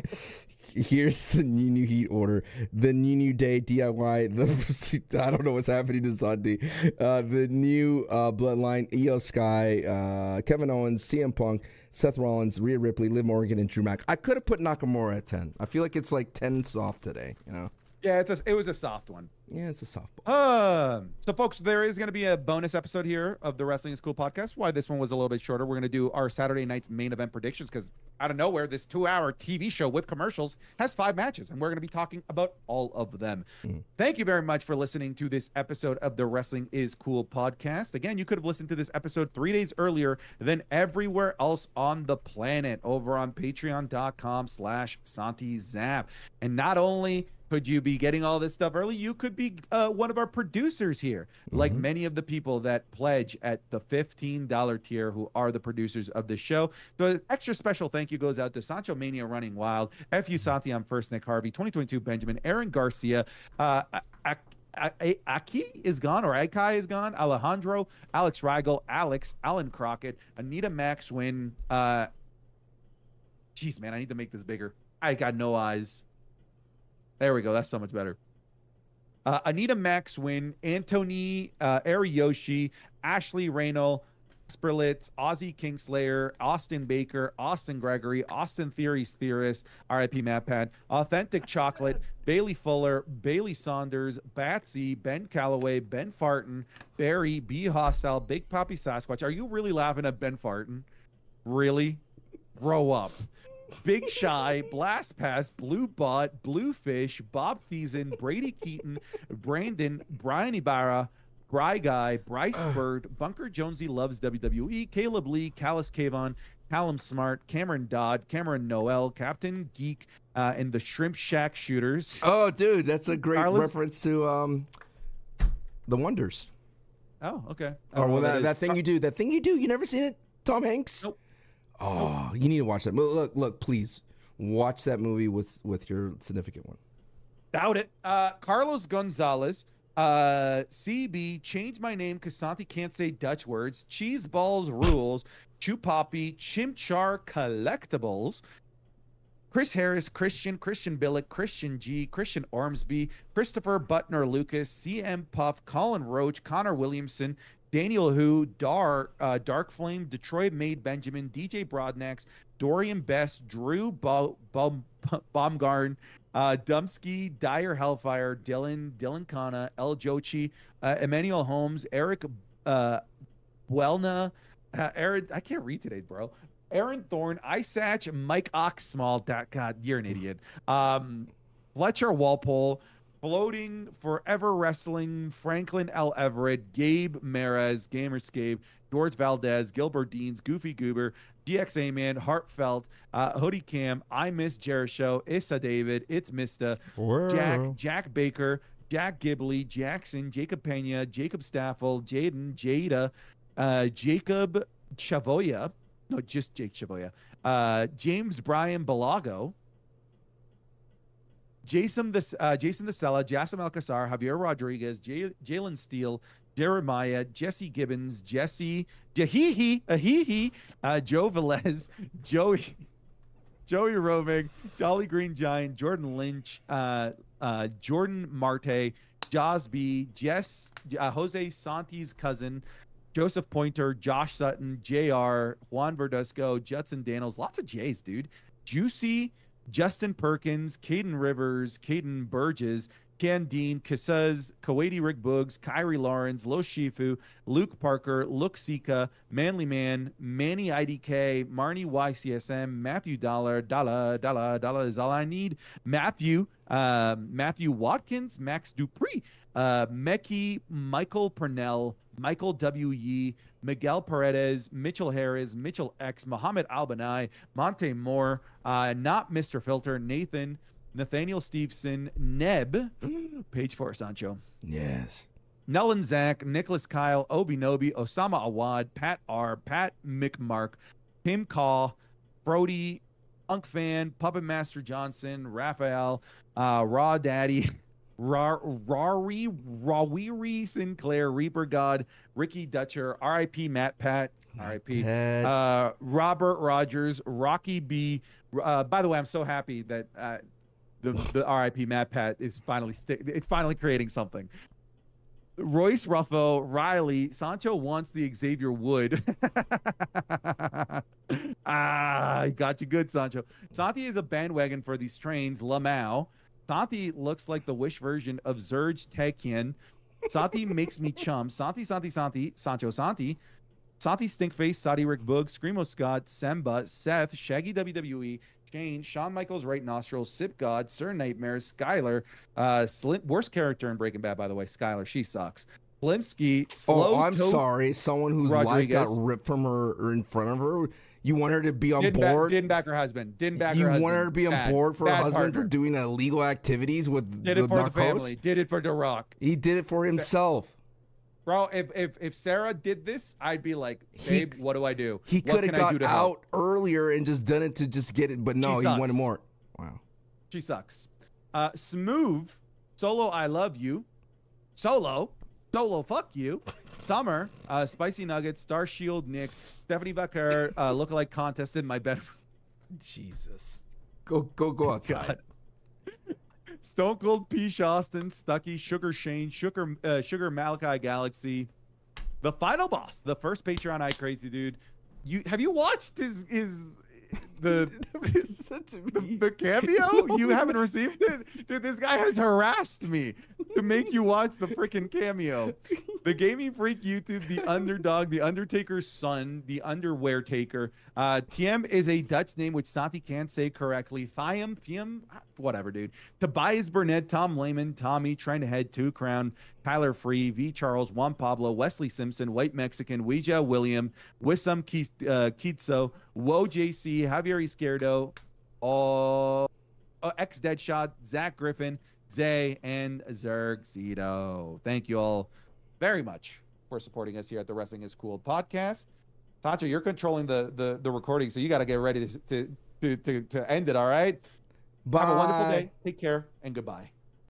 Oh. Here's the new new heat order. The new new day DIY. The I don't know what's happening to Sunday. Uh, the new uh, bloodline: Iyo Sky, uh, Kevin Owens, CM Punk, Seth Rollins, Rhea Ripley, Liv Morgan, and Drew Mack. I could have put Nakamura at ten. I feel like it's like ten soft today. You know. Yeah, it's a, it was a soft one. Yeah, it's a softball. Um, so folks, there is going to be a bonus episode here of the Wrestling is Cool podcast. Why this one was a little bit shorter. We're going to do our Saturday night's main event predictions because out of nowhere, this two-hour TV show with commercials has five matches, and we're going to be talking about all of them. Thank you very much for listening to this episode of the Wrestling is Cool podcast. Again, you could have listened to this episode three days earlier than everywhere else on the planet over on patreon.com slash SantiZap. And not only could you be getting all this stuff early? You could be uh, one of our producers here, like many of the people that pledge at the $15 tier who are the producers of the show. The extra special thank you goes out to Sancho Mania Running Wild, FU Santi, I'm First Nick Harvey, 2022 Benjamin, Aaron Garcia, uh, Ak- Aki is gone or Akai is gone, Alejandro, Alex Rigel, Alex, Alan Crockett, Anita Maxwin. Uh, geez, man, I need to make this bigger. I got no eyes. There we go. That's so much better. Uh, Anita Maxwin, Anthony uh, Ariyoshi, Ashley Reynold, Sperlitz, Ozzy Kingslayer, Austin Baker, Austin Gregory, Austin Theories Theorist, RIP MatPat, Authentic Chocolate, Bailey Fuller, Bailey Saunders, Batsy, Ben Calloway, Ben Farton, Barry, B Hostile, Big Poppy Sasquatch. Are you really laughing at Ben Farton? Really? Grow up. Big Shy, Blast Pass, Blue Bot, Bluefish, Bob Feason, Brady Keaton, Brandon, Brian Ibarra, Bry Guy, Bryce Bird, Bunker Jonesy loves WWE, Caleb Lee, Callus Kavon, Callum Smart, Cameron Dodd, Cameron Noel, Captain Geek, uh, and the Shrimp Shack Shooters. Oh, dude, that's a great Carlos- reference to um, the Wonders. Oh, okay. Or well, that, is. that thing you do, that thing you do. You never seen it, Tom Hanks? Nope. Oh, you need to watch that. Look, look, please watch that movie with with your significant one. Doubt it. Uh, Carlos Gonzalez, uh, CB, change my name because Santi can't say Dutch words. Cheese balls rules. Chew poppy. Chimchar collectibles. Chris Harris, Christian, Christian Billick, Christian G, Christian Ormsby, Christopher Butner Lucas, CM Puff, Colin Roach, Connor Williamson, Daniel Who, Dar, uh, Dark Flame, Detroit Made Benjamin, DJ Broadnax, Dorian Best, Drew Bo- Bum- Baumgarn, uh, Dumsky, Dyer Hellfire, Dylan, Dylan Kana, El Jochi, uh, Emmanuel Holmes, Eric uh, Welna, uh, Aaron, I can't read today, bro. Aaron Thorne, Isatch, Mike Oxsmall. God, you're an idiot. Um, Fletcher Walpole, Floating Forever Wrestling, Franklin L. Everett, Gabe Mares, Gamerscape, George Valdez, Gilbert Deans, Goofy Goober, DXA Man, Heartfelt, uh, Hoodie Cam, I Miss Jericho, Issa David, It's Mista, Jack, Jack Baker, Jack Gibley, Jackson, Jacob Pena, Jacob Staffel, Jaden, Jada, uh, Jacob Chavoya, no, just Jake Chavoya, uh, James Brian Balago, Jason the uh, Jason the Sella, Jassim Alcazar, Javier Rodriguez, Jalen Steele, Jeremiah, Jesse Gibbons, Jesse Jahihi, Ahihi, uh, Joe Velez, Joey. Joey Roving, Jolly Green Giant, Jordan Lynch, uh, uh, Jordan Marte, Josby, Jess, uh, Jose Santi's cousin, Joseph Pointer, Josh Sutton, JR, Juan Verdusco, Judson Daniels. Lots of J's, dude. Juicy, Justin Perkins, Caden Rivers, Caden Burgess, Ken Dean, Kasuz, Kawadi Rick Boogs, Kyrie Lawrence, Lo Shifu, Luke Parker, Luke Sika, Manly Man, Manny IDK, Marnie YCSM, Matthew Dollar, Dollar, Dollar, Dollar is all I need. Matthew, uh, Matthew Watkins, Max Dupree, uh, Meki, Michael Purnell, Michael W. Yee, Miguel Paredes, Mitchell Harris, Mitchell X, Muhammad Albanai, Monte Moore, uh, not Mr. Filter, Nathan, Nathaniel Stevenson, Neb, page four, Sancho. Yes. Nellen Zach, Nicholas Kyle, Obi Nobi, Osama Awad, Pat R, Pat McMark, Tim Call, Brody, Unk Fan, Puppet Master Johnson, Raphael, uh, Raw Daddy, Ra- Rari, Rawiri Sinclair, Reaper God, Ricky Dutcher, RIP Matt Pat, RIP, uh, Robert Rogers, Rocky B. Uh, by the way, I'm so happy that uh, the the RIP Matt Pat is finally sti- it's finally creating something. Royce Ruffo, Riley, Sancho wants the Xavier Wood. ah, got you good, Sancho. Santi is a bandwagon for these trains. Lamau. Santi looks like the Wish version of Serj Tankian. Santi makes me chum. Santi, Santi, Santi, Sancho Santi. Santi Stinkface, Saudi Rick Boog, Screamo Scott, Semba, Seth, Shaggy WWE, Shane, Shawn Michaels, Right Nostril, Sip God, Sir Nightmare, Skyler, uh, Slim, worst character in Breaking Bad, by the way, Skyler, she sucks. Slimsky, Slow oh, I'm Toe- sorry. Someone whose life got ripped from her or in front of her. You want her to be on Didn't board. didn't back her husband. Didn't back you her husband. You want her to be on Bad- board for her husband for doing illegal activities with Did the it for the family. Did it for The Rock. He did it for himself. Bro, if, if if Sarah did this, I'd be like, He- babe, what do I do? He could have got to help? out earlier and just done it to just get it, but no, he wanted more. Wow. She sucks. Uh, Smooth, Solo, I love you. Solo, Solo, fuck you. Summer, uh, Spicy Nuggets, Star Shield, Nick, Stephanie Becker, uh, lookalike contest in my bedroom. Jesus. Go go go outside. God. Stone Cold Peach Austin, Stucky, Sugar Shane, Sugar uh, Sugar Malachi Galaxy, the final boss, the first Patreon I crazy dude. You have you watched his his the the, me. the cameo? You haven't received it? Dude, this guy has harassed me to make you watch the freaking cameo. The Gaming Freak YouTube, The Underdog, The Undertaker's Son, The Underwear Taker. Uh, Tiem is a Dutch name which Santi can't say correctly. Thiam, Thiem, whatever, dude. Tobias Burnett, Tom Lehman, Tommy, Trying to Head, Two Crown, Tyler Free, V. Charles, Juan Pablo, Wesley Simpson, White Mexican, Ouija William, Wissam Keith, uh, Kitso, Woe JC, Javier Izquierdo, all uh, ex Deadshot, Zach Griffin, Zay, and Zerg Zito. Thank you all very much for supporting us here at the Wrestling is Cool podcast. Sancho, you're controlling the the, the recording, so you got to get ready to, to to to to end it. All right. Bye. Have a wonderful day. Take care and goodbye.